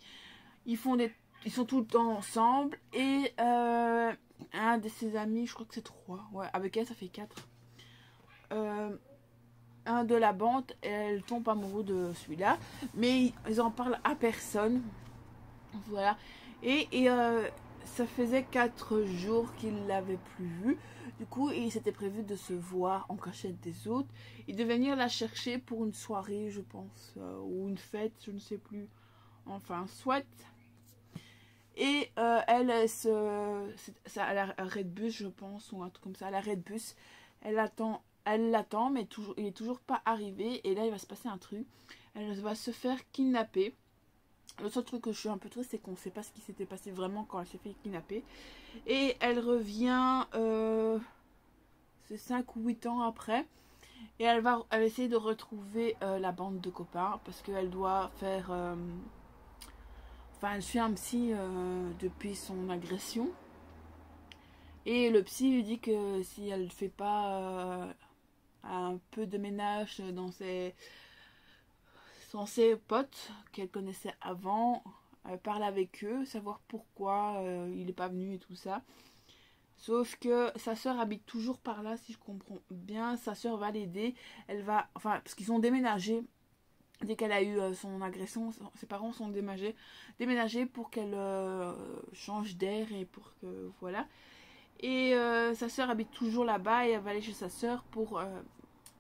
Ils font des. Ils sont tout le temps ensemble. Et un de ses amis, je crois que c'est trois. Ouais, avec elle, ça fait quatre. Euh, un de la bande, elle tombe amoureux de celui-là, mais ils en parlent à personne. Voilà. Et, euh, ça faisait quatre jours qu'il l'avait plus vu. Du coup, il s'était prévu de se voir en cachette des autres. Il devait venir la chercher pour une soirée, je pense, euh, ou une fête, je ne sais plus. Enfin, soit. Et elle, se, à l'arrêt de bus, je pense, ou un truc comme ça, à l'arrêt de bus. Elle attend elle l'attend, mais il n'est toujours pas arrivé. Et là, il va se passer un truc. Elle va se faire kidnapper. Le seul truc que je suis un peu triste, c'est qu'on ne sait pas ce qui s'était passé vraiment quand elle s'est fait kidnapper. Et elle revient, euh, c'est 5 ou 8 ans après. Et elle va, essayer de retrouver euh, la bande de copains parce qu'elle doit faire. Euh, enfin, elle suit un psy depuis son agression. Et le psy lui dit que si elle ne fait pas un peu de ménage dans ses, dans potes qu'elle connaissait avant, elle parle avec eux, savoir pourquoi euh, il n'est pas venu et tout ça. Sauf que sa soeur habite toujours par là, si je comprends bien. Sa soeur va l'aider. Elle va, enfin, parce qu'ils ont déménagé dès qu'elle a eu euh, son agression. Ses parents sont déménagés, pour qu'elle euh, change d'air et pour que voilà. Et sa soeur habite toujours là-bas et elle va aller chez sa soeur pour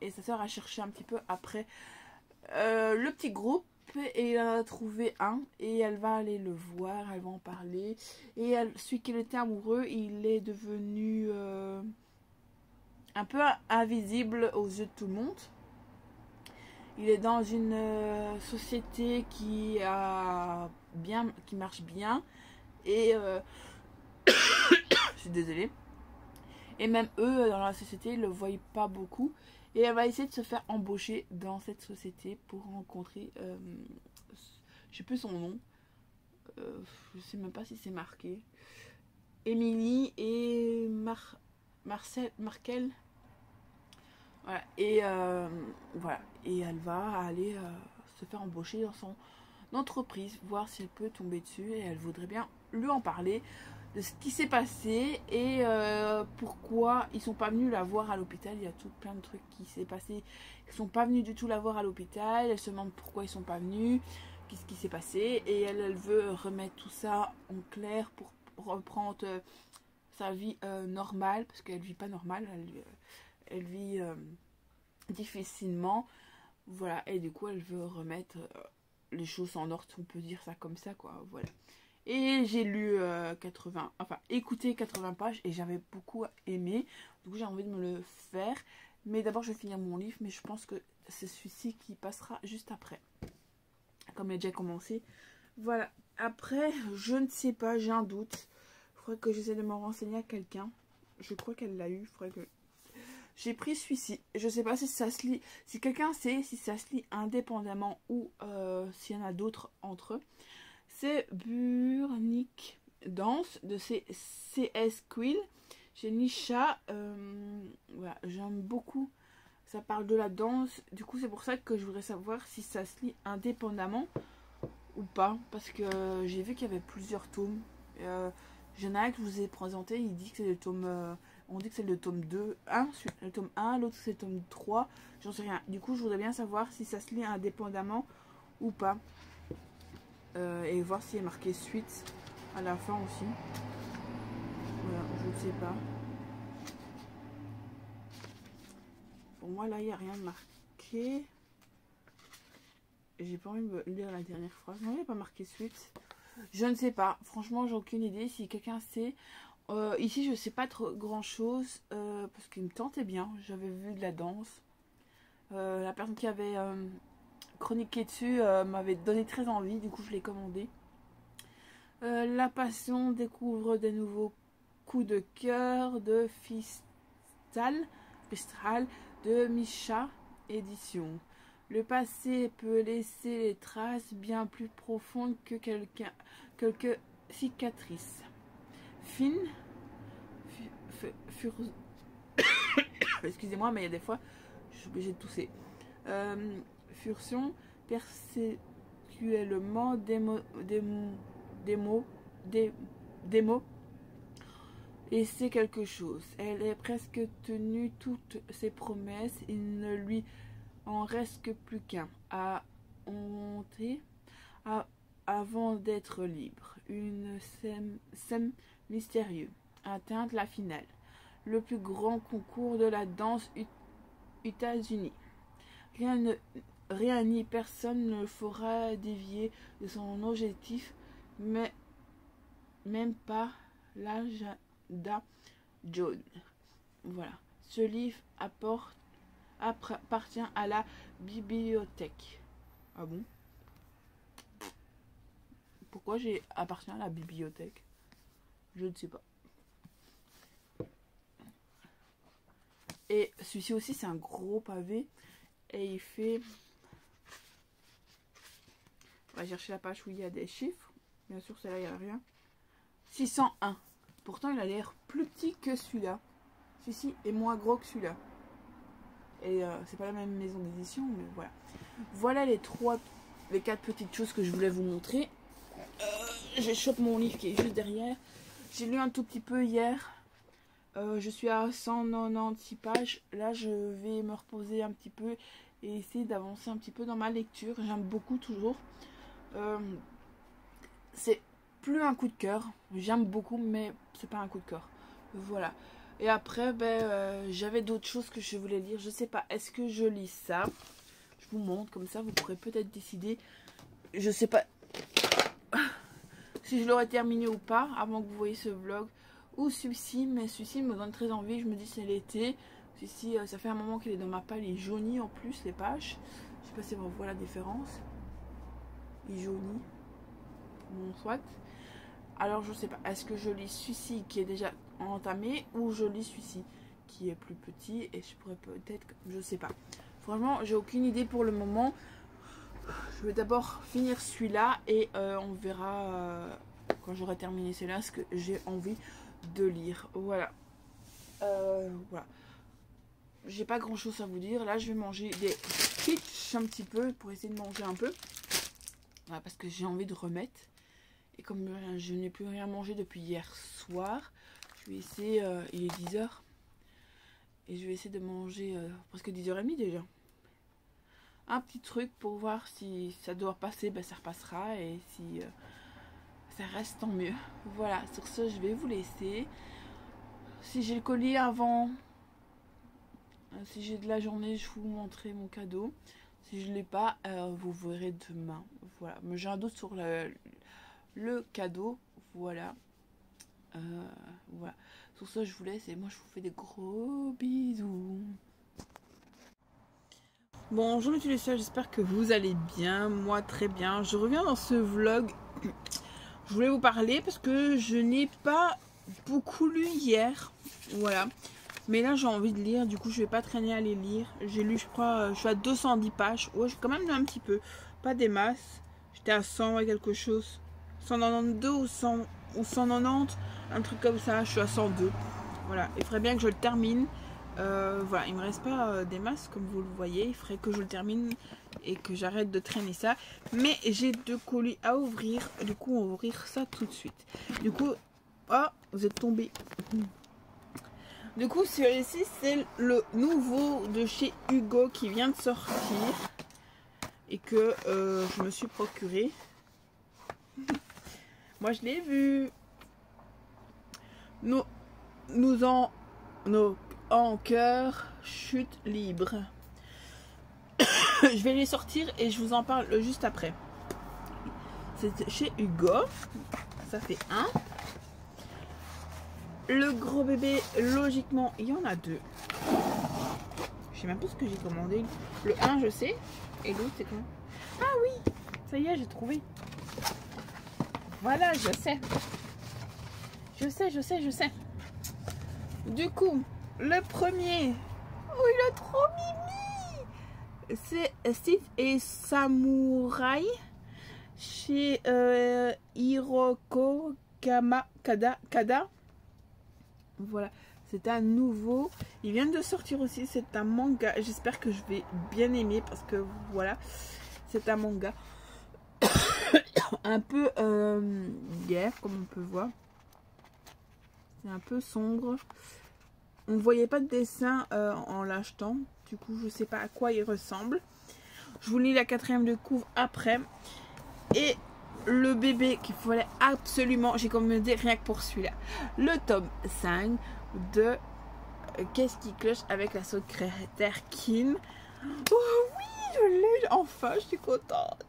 et sa soeur a cherché un petit peu après. Euh, le petit groupe et elle a trouvé un et elle va aller le voir, elle va en parler. Et elle, celui qui était amoureux, il est devenu euh, un peu invisible aux yeux de tout le monde. Il est dans une euh, société qui a bien, qui marche bien. Et suis désolée. Et même eux dans la société, ils le voient pas beaucoup. Et elle va essayer de se faire embaucher dans cette société pour rencontrer, euh, je sais plus son nom, euh, je sais même pas si c'est marqué, Émilie et Mar Marcel, Markel. Voilà, et euh, voilà, et elle va aller euh, se faire embaucher dans son entreprise, voir si elle peut tomber dessus, et elle voudrait bien lui en parler de ce qui s'est passé et euh, pourquoi ils sont pas venus la voir à l'hôpital. Il y a tout plein de trucs qui s'est passé. Ils sont pas venus du tout la voir à l'hôpital. Elle se demande pourquoi ils sont pas venus, qu'est-ce qui s'est passé et elle, veut remettre tout ça en clair pour reprendre euh, sa vie euh, normale parce qu'elle vit pas normale. Elle, elle vit difficilement. Voilà et du coup elle veut remettre les choses en ordre, on peut dire ça comme ça quoi. Voilà. Et j'ai lu 80, euh, enfin écouté 80 pages et j'avais beaucoup aimé. Du coup j'ai envie de me le faire. Mais d'abord je vais finir mon livre, mais je pense que c'est celui-ci qui passera juste après. Comme il a déjà commencé. Voilà. Après, je ne sais pas, j'ai un doute. Il faudrait que j'essaie de me renseigner à quelqu'un. Je crois qu'elle l'a eu. Faudrait que... J'ai pris celui-ci. Je ne sais pas si ça se lit. Si quelqu'un sait si ça se lit indépendamment ou euh, s'il y en a d'autres entre eux c'est Burnick Danse de CS Quill chez Nisha. Euh, voilà, j'aime beaucoup ça parle de la danse. Du coup, c'est pour ça que je voudrais savoir si ça se lit indépendamment ou pas. Parce que j'ai vu qu'il y avait plusieurs tomes. Euh, un que je vous ai présenté, il dit que c'est le tome. euh, on dit que c'est le tome 2, 1, le tome 1, l'autre c'est le tome 3, j'en sais rien. Du coup, je voudrais bien savoir si ça se lit indépendamment ou pas. Euh, et voir s'il est marqué suite à la fin aussi. Voilà, je ne sais pas. Pour moi, là, il n'y a rien de marqué. J'ai pas envie de lire la dernière phrase. Non, il n'y a pas marqué suite. Je ne sais pas. Franchement, j'ai aucune idée. Si quelqu'un sait. Euh, ici, je ne sais pas trop grand chose. euh, parce qu'il me tentait bien. J'avais vu de la danse. La personne qui avait chroniqué dessus euh, m'avait donné très envie. Du coup, je l'ai commandé. Euh, la passion découvre des nouveaux coups de cœur de Fistal, Fistral de Micha Édition. Le passé peut laisser des traces bien plus profondes que quelques cicatrices. Fine, excusez-moi, mais il y a des fois, je suis obligée de tousser. Euh, furtion, persécuellement mots, des, des mots, et c'est quelque chose. Elle est presque tenue toutes ses promesses. Il ne lui en reste plus qu'un à honter avant d'être libre. Une scène, mystérieuse atteinte la finale. Le plus grand concours de la danse États-Unis. Rien, ne- rien ni personne ne fera dévier de son objectif, mais même pas l'agenda jaune. Voilà. Ce livre appartient à la bibliothèque. Ah bon? Pourquoi j'ai appartient à la bibliothèque? Je ne sais pas. Et celui-ci aussi, c'est un gros pavé. Et il fait. On va chercher la page où il y a des chiffres. Bien sûr, celle-là, il n'y a rien. 601. Pourtant, il a l'air plus petit que celui-là. Celui-ci est moins gros que celui-là. Et euh, c'est pas la même maison d'édition, mais voilà. Voilà les trois, les quatre petites choses que je voulais vous montrer. Euh, je chope mon livre qui est juste derrière. J'ai lu un tout petit peu hier. Euh, je suis à 196 pages. Là, je vais me reposer un petit peu et essayer d'avancer un petit peu dans ma lecture. J'aime beaucoup toujours. Euh, c'est plus un coup de cœur. J'aime beaucoup, mais c'est pas un coup de cœur. Voilà. Et après, ben, euh, j'avais d'autres choses que je voulais lire. Je sais pas, est-ce que je lis ça? Je vous montre, comme ça vous pourrez peut-être décider. Je sais pas si je l'aurais terminé ou pas avant que vous voyez ce vlog. Ou celui-ci, mais celui-ci me donne très envie. Je me dis c'est l'été. Celui-ci, euh, ça fait un moment qu'il est dans ma palle. Il jaunit en plus les pages. Je sais pas si on voit la différence. Il jaunit. Bon, soit. Alors je sais pas, est-ce que je lis celui-ci qui est déjà entamé ou je lis celui-ci qui est plus petit et je pourrais peut-être, je sais pas. Franchement, j'ai aucune idée pour le moment. Je vais d'abord finir celui-là et euh, on verra euh, quand j'aurai terminé celui-là ce que j'ai envie de lire. Voilà. Euh, voilà. J'ai pas grand chose à vous dire. Là, je vais manger des pitch un petit peu pour essayer de manger un peu. Parce que j'ai envie de remettre. Et comme je n'ai plus rien mangé depuis hier soir, je vais essayer, euh, il est 10h, et je vais essayer de manger euh, presque 10h30 déjà. Un petit truc pour voir si ça doit passer, ben ça repassera, et si euh, ça reste, tant mieux. Voilà, sur ce, je vais vous laisser. Si j'ai le colis avant, si j'ai de la journée, je vous montrerai mon cadeau. Si je ne l'ai pas, vous verrez demain. Voilà, mais j'ai un doute sur le, cadeau. Voilà. Euh, voilà. Sur ce, je vous laisse et moi, je vous fais des gros bisous. Bonjour les téléspectateurs, j'espère que vous allez bien. Moi, très bien. Je reviens dans ce vlog. Je voulais vous parler parce que je n'ai pas beaucoup lu hier. Voilà. Mais là, j'ai envie de lire. Du coup, je vais pas traîner à les lire. J'ai lu, je crois, je suis à 210 pages. Ouais, j'ai quand même un petit peu. Pas des masses. À 100 et quelque chose. 192 ou, 100, ou 190. Un truc comme ça. Je suis à 102. Voilà. Il faudrait bien que je le termine. Euh, voilà, il me reste pas euh, des masses comme vous le voyez. Il faudrait que je le termine et que j'arrête de traîner ça. Mais j'ai deux colis à ouvrir. Du coup, on va ouvrir ça tout de suite. Du coup, oh, vous êtes tombé. Du coup, celui-ci, c'est le nouveau de chez Hugo qui vient de sortir et que euh, je me suis procuré. Moi, je l'ai vu. Nous, nous en, nos en chute libre. je vais les sortir et je vous en parle juste après. C'est chez Hugo. Ça fait un. Le gros bébé, logiquement, il y en a deux. Je sais même pas ce que j'ai commandé. Le 1, je sais. Et l'autre, c'est quoi Ah oui Ça y est, j'ai trouvé. Voilà, je sais. Je sais, je sais, je sais. Du coup, le premier. Oh, il a trop mimi C'est Steve et Samouraï chez euh, Hiroko Kama, Kada. Voilà, c'est un nouveau. Il vient de sortir aussi, c'est un manga. J'espère que je vais bien aimer parce que voilà, c'est un manga. un peu euh, guerre, comme on peut voir. C'est un peu sombre. On ne voyait pas de dessin euh, en l'achetant. Du coup, je ne sais pas à quoi il ressemble. Je vous lis la quatrième de couvre après. Et le bébé qu'il fallait absolument, j'ai commandé rien que pour celui-là. Le tome 5 de euh, Qu'est-ce qui cloche avec la secrétaire Kim. Oh oui, je l'ai, enfin, je suis contente.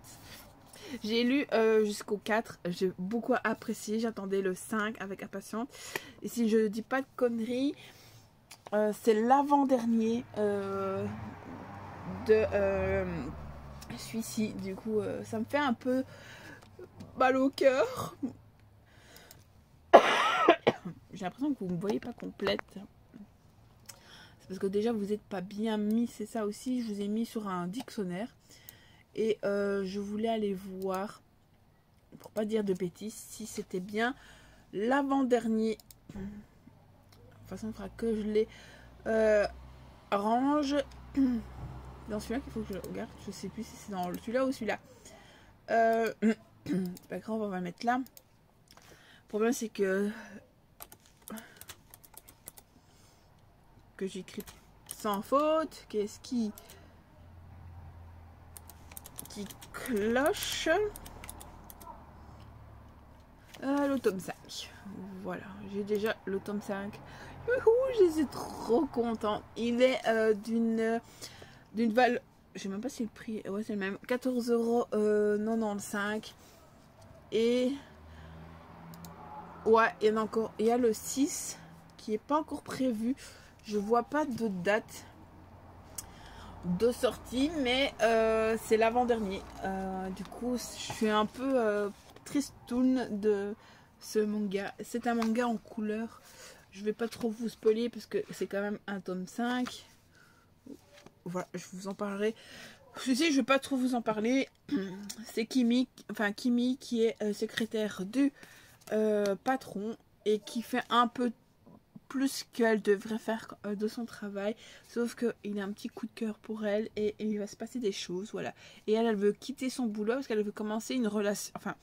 J'ai lu euh, jusqu'au 4, j'ai beaucoup apprécié, j'attendais le 5 avec impatience. Et si je ne dis pas de conneries, euh, c'est l'avant-dernier de celui-ci. Du coup, ça me fait un peu mal au cœur. J'ai l'impression que vous ne me voyez pas complète. C'est parce que déjà vous n'êtes pas bien mis, c'est ça aussi. Je vous ai mis sur un dictionnaire. Et euh, je voulais aller voir, pour pas dire de bêtises, si c'était bien l'avant-dernier. De toute façon, il faudra que je les euh, range. Dans celui-là qu'il faut que je regarde. Je sais plus si c'est dans celui-là ou celui-là. Euh, c'est pas grave, on va le mettre là. Le problème, c'est que que j'écris sans faute. Qu'est-ce qui qui cloche euh, Le tome 5. Voilà, j'ai déjà le tome 5. je suis trop contente. Il est euh, d'une d'une valeur. Je sais même pas si le prix. Ouais, c'est le même. 14,95 euros. Euh, Et. Ouais, il y en a encore. Il y a le 6 qui est pas encore prévu. Je vois pas de date de sortie, mais euh, c'est l'avant-dernier. Euh, du coup, je suis un peu euh, de ce manga. C'est un manga en couleur. Je vais pas trop vous spoiler parce que c'est quand même un tome 5. Voilà, je vous en parlerai. Sais, je vais pas trop vous en parler. C'est Kimi, enfin Kimi qui est secrétaire du patron et qui fait un peu plus qu'elle devrait faire euh, de son travail. Sauf qu'il a un petit coup de cœur pour elle et, il va se passer des choses. Voilà. Et elle, elle veut quitter son boulot parce qu'elle veut commencer une relation. Enfin,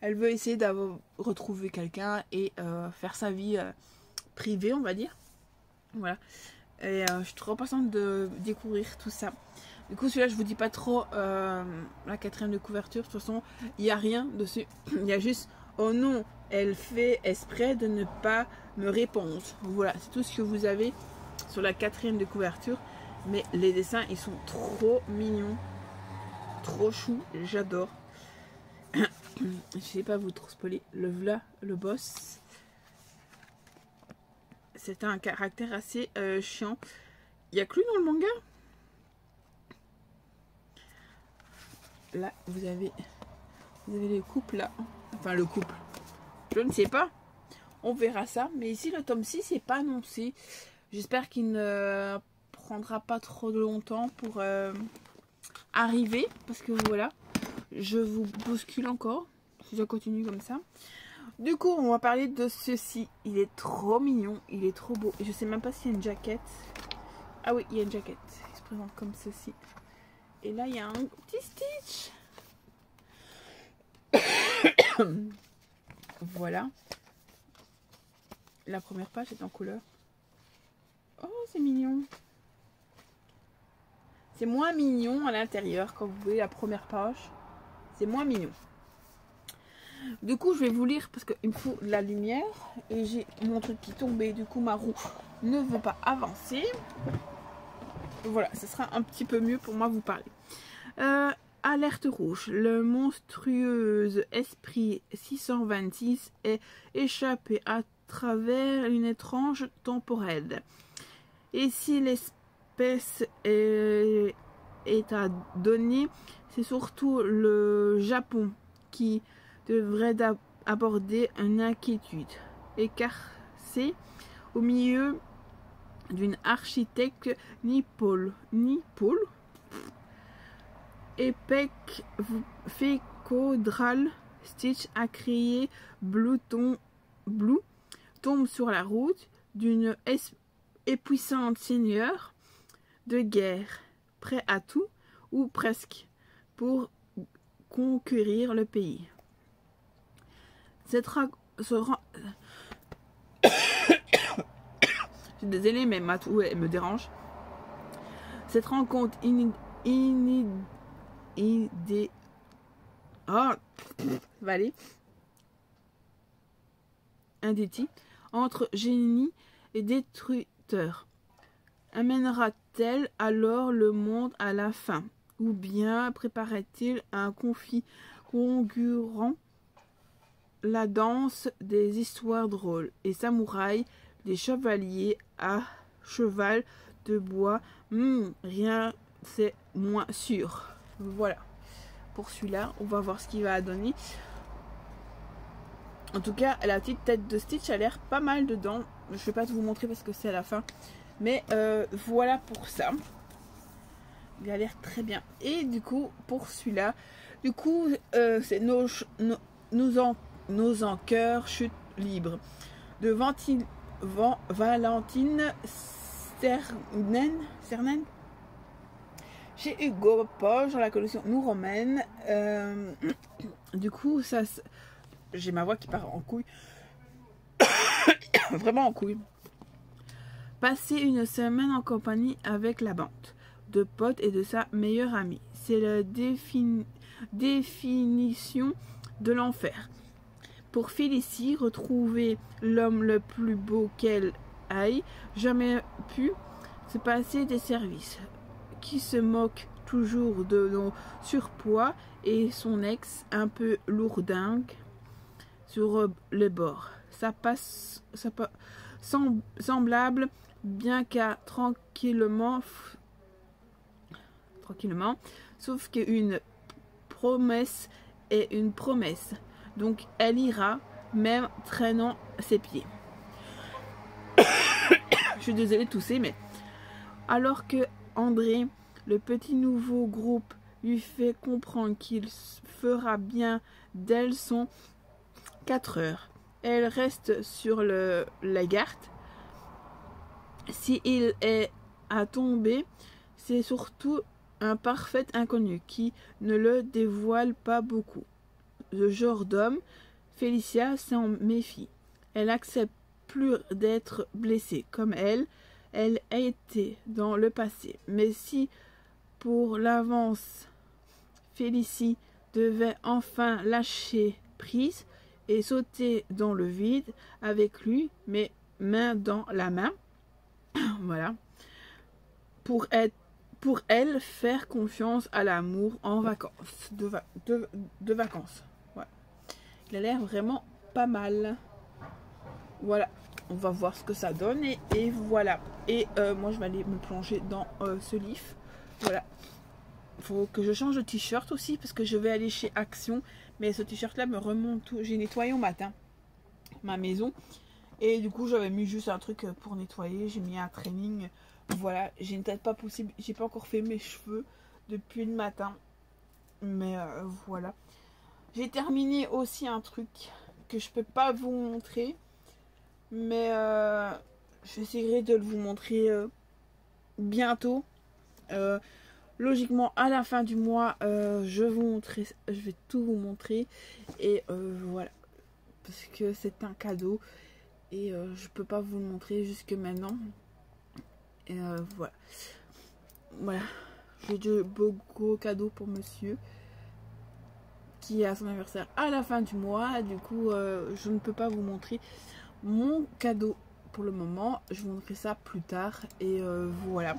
elle veut essayer d'avoir retrouver quelqu'un et euh, faire sa vie euh, privée, on va dire. Voilà. Et je suis trop impatiente de découvrir tout ça. Du coup, celui-là, je vous dis pas trop la quatrième de couverture. De toute façon, il n'y a rien dessus. Il y a juste, oh non, elle fait exprès de ne pas me répondre. Voilà, c'est tout ce que vous avez sur la quatrième de couverture. Mais les dessins, ils sont trop mignons. Trop chou. J'adore. Je sais pas vous trop spoiler. Le vla, le boss. C'est un caractère assez euh, chiant. Il y a que dans le manga? Là, vous avez, vous avez les couples là. Enfin, le couple. Je ne sais pas. On verra ça. Mais ici, le tome 6 n'est pas annoncé. J'espère qu'il ne prendra pas trop de longtemps pour euh, arriver. Parce que voilà, je vous bouscule encore. Si je continue comme ça. Du coup, on va parler de ceci. Il est trop mignon. Il est trop beau. Je sais même pas s'il y a une jaquette. Ah oui, il y a une jaquette. Il se présente comme ceci. Et là, il y a un petit Stitch. voilà. La première page est en couleur. Oh, c'est mignon. C'est moins mignon à l'intérieur quand vous voyez la première page. C'est moins mignon. Du coup, je vais vous lire parce qu'il me faut de la lumière. Et j'ai mon truc qui tombe et du coup, ma roue ne veut pas avancer. Voilà, ce sera un petit peu mieux pour moi vous parler. Euh, alerte rouge. Le monstrueux esprit 626 est échappé à travers une étrange temporelle. Et si l'espèce est, à donner, c'est surtout le Japon qui devrait aborder une inquiétude. Écarcé au milieu d'une architecte Nipol, Nipol fécodral Stitch a créé Blue, Blue tombe sur la route d'une épuisante seigneur de guerre, prêt à tout, ou presque, pour conquérir le pays. Cette ce Je suis désolée, mais ma toux me dérange. Cette rencontre in, idée. Oh, allez. Indéti entre génie et détructeur. Amènera-t-elle alors le monde à la fin? Ou bien prépare-t-il un conflit concurrent la danse des histoires drôles? Et samouraïs, des chevaliers à cheval de bois hmm, Rien, c'est moins sûr. Voilà. Pour celui-là, on va voir ce qu'il va donner. En tout cas, la petite tête de Stitch a l'air pas mal dedans. Je vais pas vous montrer parce que c'est à la fin. Mais euh, voilà pour ça. Il a l'air très bien. Et du coup, pour celui-là, du coup, euh, c'est nos, nos, nos, en, chute libre. De Valentine Cernen, Cernen chez Hugo Poche dans la collection Nous Romaine. Euh, du coup, ça, j'ai ma voix qui part en couille. Vraiment en couille. Passer une semaine en compagnie avec la bande de potes et de sa meilleure amie. C'est la définition de l'enfer. Pour Félicie, retrouver l'homme le plus beau qu'elle aille jamais pu se passer des services. Qui se moque toujours de nos surpoids et son ex un peu lourdingue sur les bords. Ça passe, ça semblable, bien qu'à tranquillement, tranquillement, sauf qu'une promesse est une promesse. Donc elle ira, même traînant ses pieds. Je suis désolée de tousser, mais alors que André, le petit nouveau groupe, lui fait comprendre qu'il fera bien d'elle son 4 heures. Elle reste sur le, la garde. Si il est à tomber, c'est surtout un parfait inconnu qui ne le dévoile pas beaucoup. Le genre d'homme, Félicia s'en méfie. Elle accepte plus d'être blessée comme elle, elle a été dans le passé. Mais si pour l'avance Félicie devait enfin lâcher prise, et sauter dans le vide avec lui, mais main dans la main. voilà. Pour, elle, faire confiance à l'amour en vacances. De, vacances. Il a l'air vraiment pas mal. Voilà. On va voir ce que ça donne. Et, voilà. Et euh, moi, je vais aller me plonger dans euh, ce livre. Voilà. Faut que je change de t-shirt aussi parce que je vais aller chez Action mais ce t-shirt-là me remonte tout. J'ai nettoyé au matin ma maison. Et du coup, j'avais mis juste un truc pour nettoyer. J'ai mis un training. Voilà, j'ai une tête pas possible. J'ai pas encore fait mes cheveux depuis le matin. Mais euh, voilà. J'ai terminé aussi un truc que je peux pas vous montrer. Mais euh, j'essaierai de le vous montrer euh, bientôt. Euh, logiquement, à la fin du mois, euh, je vous montrer, je vais tout vous montrer. Et euh, voilà. Parce que c'est un cadeau. Et je peux pas vous le montrer jusque maintenant. Et voilà. Voilà. J'ai de beaux gros cadeaux pour monsieur. Qui a son anniversaire à la fin du mois. Du coup, je ne peux pas vous montrer mon cadeau pour le moment. Je vous montrerai ça plus tard. Et voilà.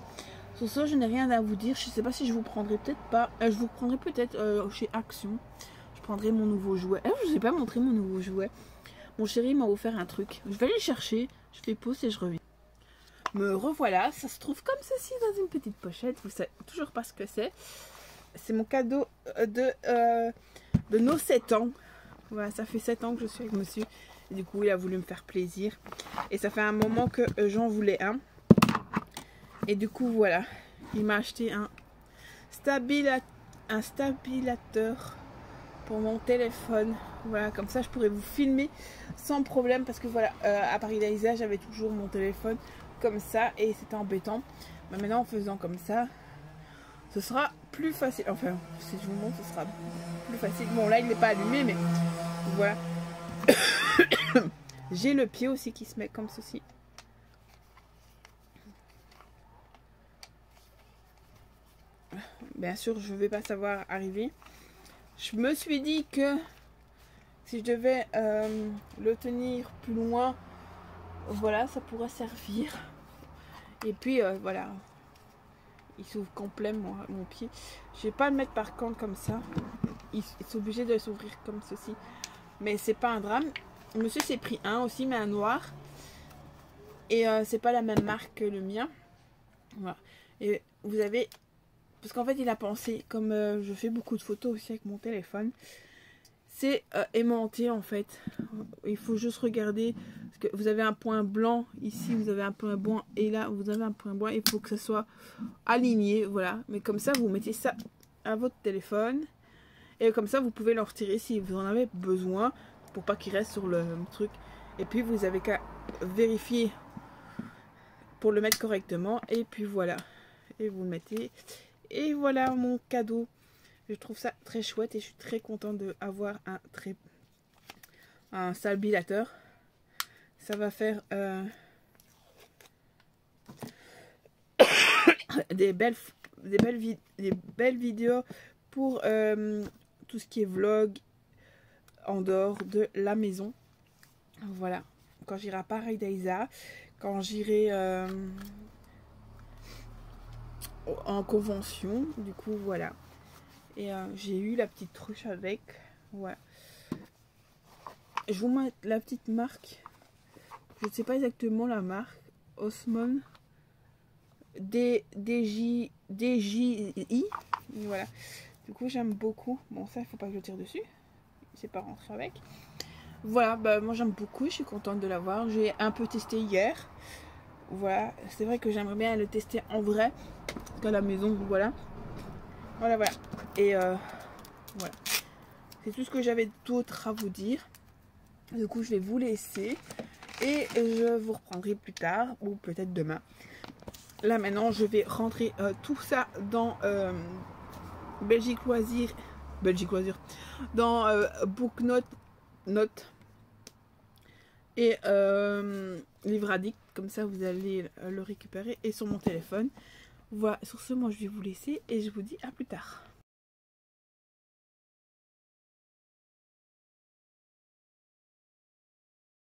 Sur ce, je n'ai rien à vous dire. Je ne sais pas si je vous prendrai peut-être pas. Euh, je vous prendrai peut-être euh, chez Action. Je prendrai mon nouveau jouet. Eh, je ne vous ai pas montré mon nouveau jouet. Mon chéri m'a offert un truc. Je vais aller le chercher. Je fais pause et je reviens. Me revoilà. Ça se trouve comme ceci dans une petite pochette. Vous savez toujours pas ce que c'est. C'est mon cadeau euh, de, de nos 7 ans. Voilà, ça fait 7 ans que je suis avec monsieur. Du coup, il a voulu me faire plaisir. Et ça fait un moment que j'en voulais un. Et du coup, voilà. Il m'a acheté un, stabilateur pour mon téléphone. Voilà, comme ça, je pourrais vous filmer sans problème. Parce que voilà, euh, à Paris d'Aïsa, j'avais toujours mon téléphone comme ça. Et c'était embêtant. Mais maintenant, en faisant comme ça, ce sera plus facile. Enfin, si je vous montre, ce sera plus facile. Bon, là, il n'est pas allumé, mais voilà. J'ai le pied aussi qui se met comme ceci. Bien sûr, je ne vais pas savoir arriver. Je me suis dit que si je devais euh, le tenir plus loin, voilà, ça pourrait servir. Et puis, euh, voilà, il s'ouvre complet, mon, mon pied. Je vais pas le mettre par contre comme ça. Il, est obligé de s'ouvrir comme ceci. Mais c'est pas un drame. Monsieur s'est pris un aussi, mais un noir. Et euh, c'est pas la même marque que le mien. Voilà. Et vous avez parce qu'en fait, il a pensé, comme euh, je fais beaucoup de photos aussi avec mon téléphone, c'est euh, aimanté en fait. Il faut juste regarder. Parce que vous avez un point blanc ici, vous avez un point blanc et là, vous avez un point blanc. Il faut que ce soit aligné, voilà. Mais comme ça, vous mettez ça à votre téléphone. Et comme ça, vous pouvez le retirer si vous en avez besoin pour pas qu'il reste sur le truc. Et puis, vous avez qu'à vérifier pour le mettre correctement. Et puis voilà. Et vous le mettez. Et voilà mon cadeau. Je trouve ça très chouette et je suis très contente d'avoir un très un salbilateur. Ça va faire euh, des belles vidéos pour euh, tout ce qui est vlog en dehors de la maison. Voilà. Quand j'irai à Paris d'Aïsa, quand j'irai euh, en convention. Du coup, voilà. Et euh, j'ai eu la petite truche avec. Voilà. Je vous mets la petite marque. Je ne sais pas exactement la marque. Osmond. D, DJ, DJI. Voilà. Du coup, j'aime beaucoup. Bon, ça, il faut pas que je tire dessus. C'est pas rentrer avec. Voilà, bah, moi j'aime beaucoup. Je suis contente de l'avoir. J'ai un peu testé hier. Voilà. C'est vrai que j'aimerais bien le tester en vrai qu'à la maison, voilà. Voilà, voilà. Et euh, voilà. C'est tout ce que j'avais d'autre à vous dire. Du coup, je vais vous laisser. Et je vous reprendrai plus tard, ou peut-être demain. Là, maintenant, je vais rentrer euh, tout ça dans euh, Belgique Loisir. Belgique Loisir. Dans Booknote Note. Et Livradic. Comme ça, vous allez le récupérer. Et sur mon téléphone. Voilà, sur ce, moi je vais vous laisser et je vous dis à plus tard.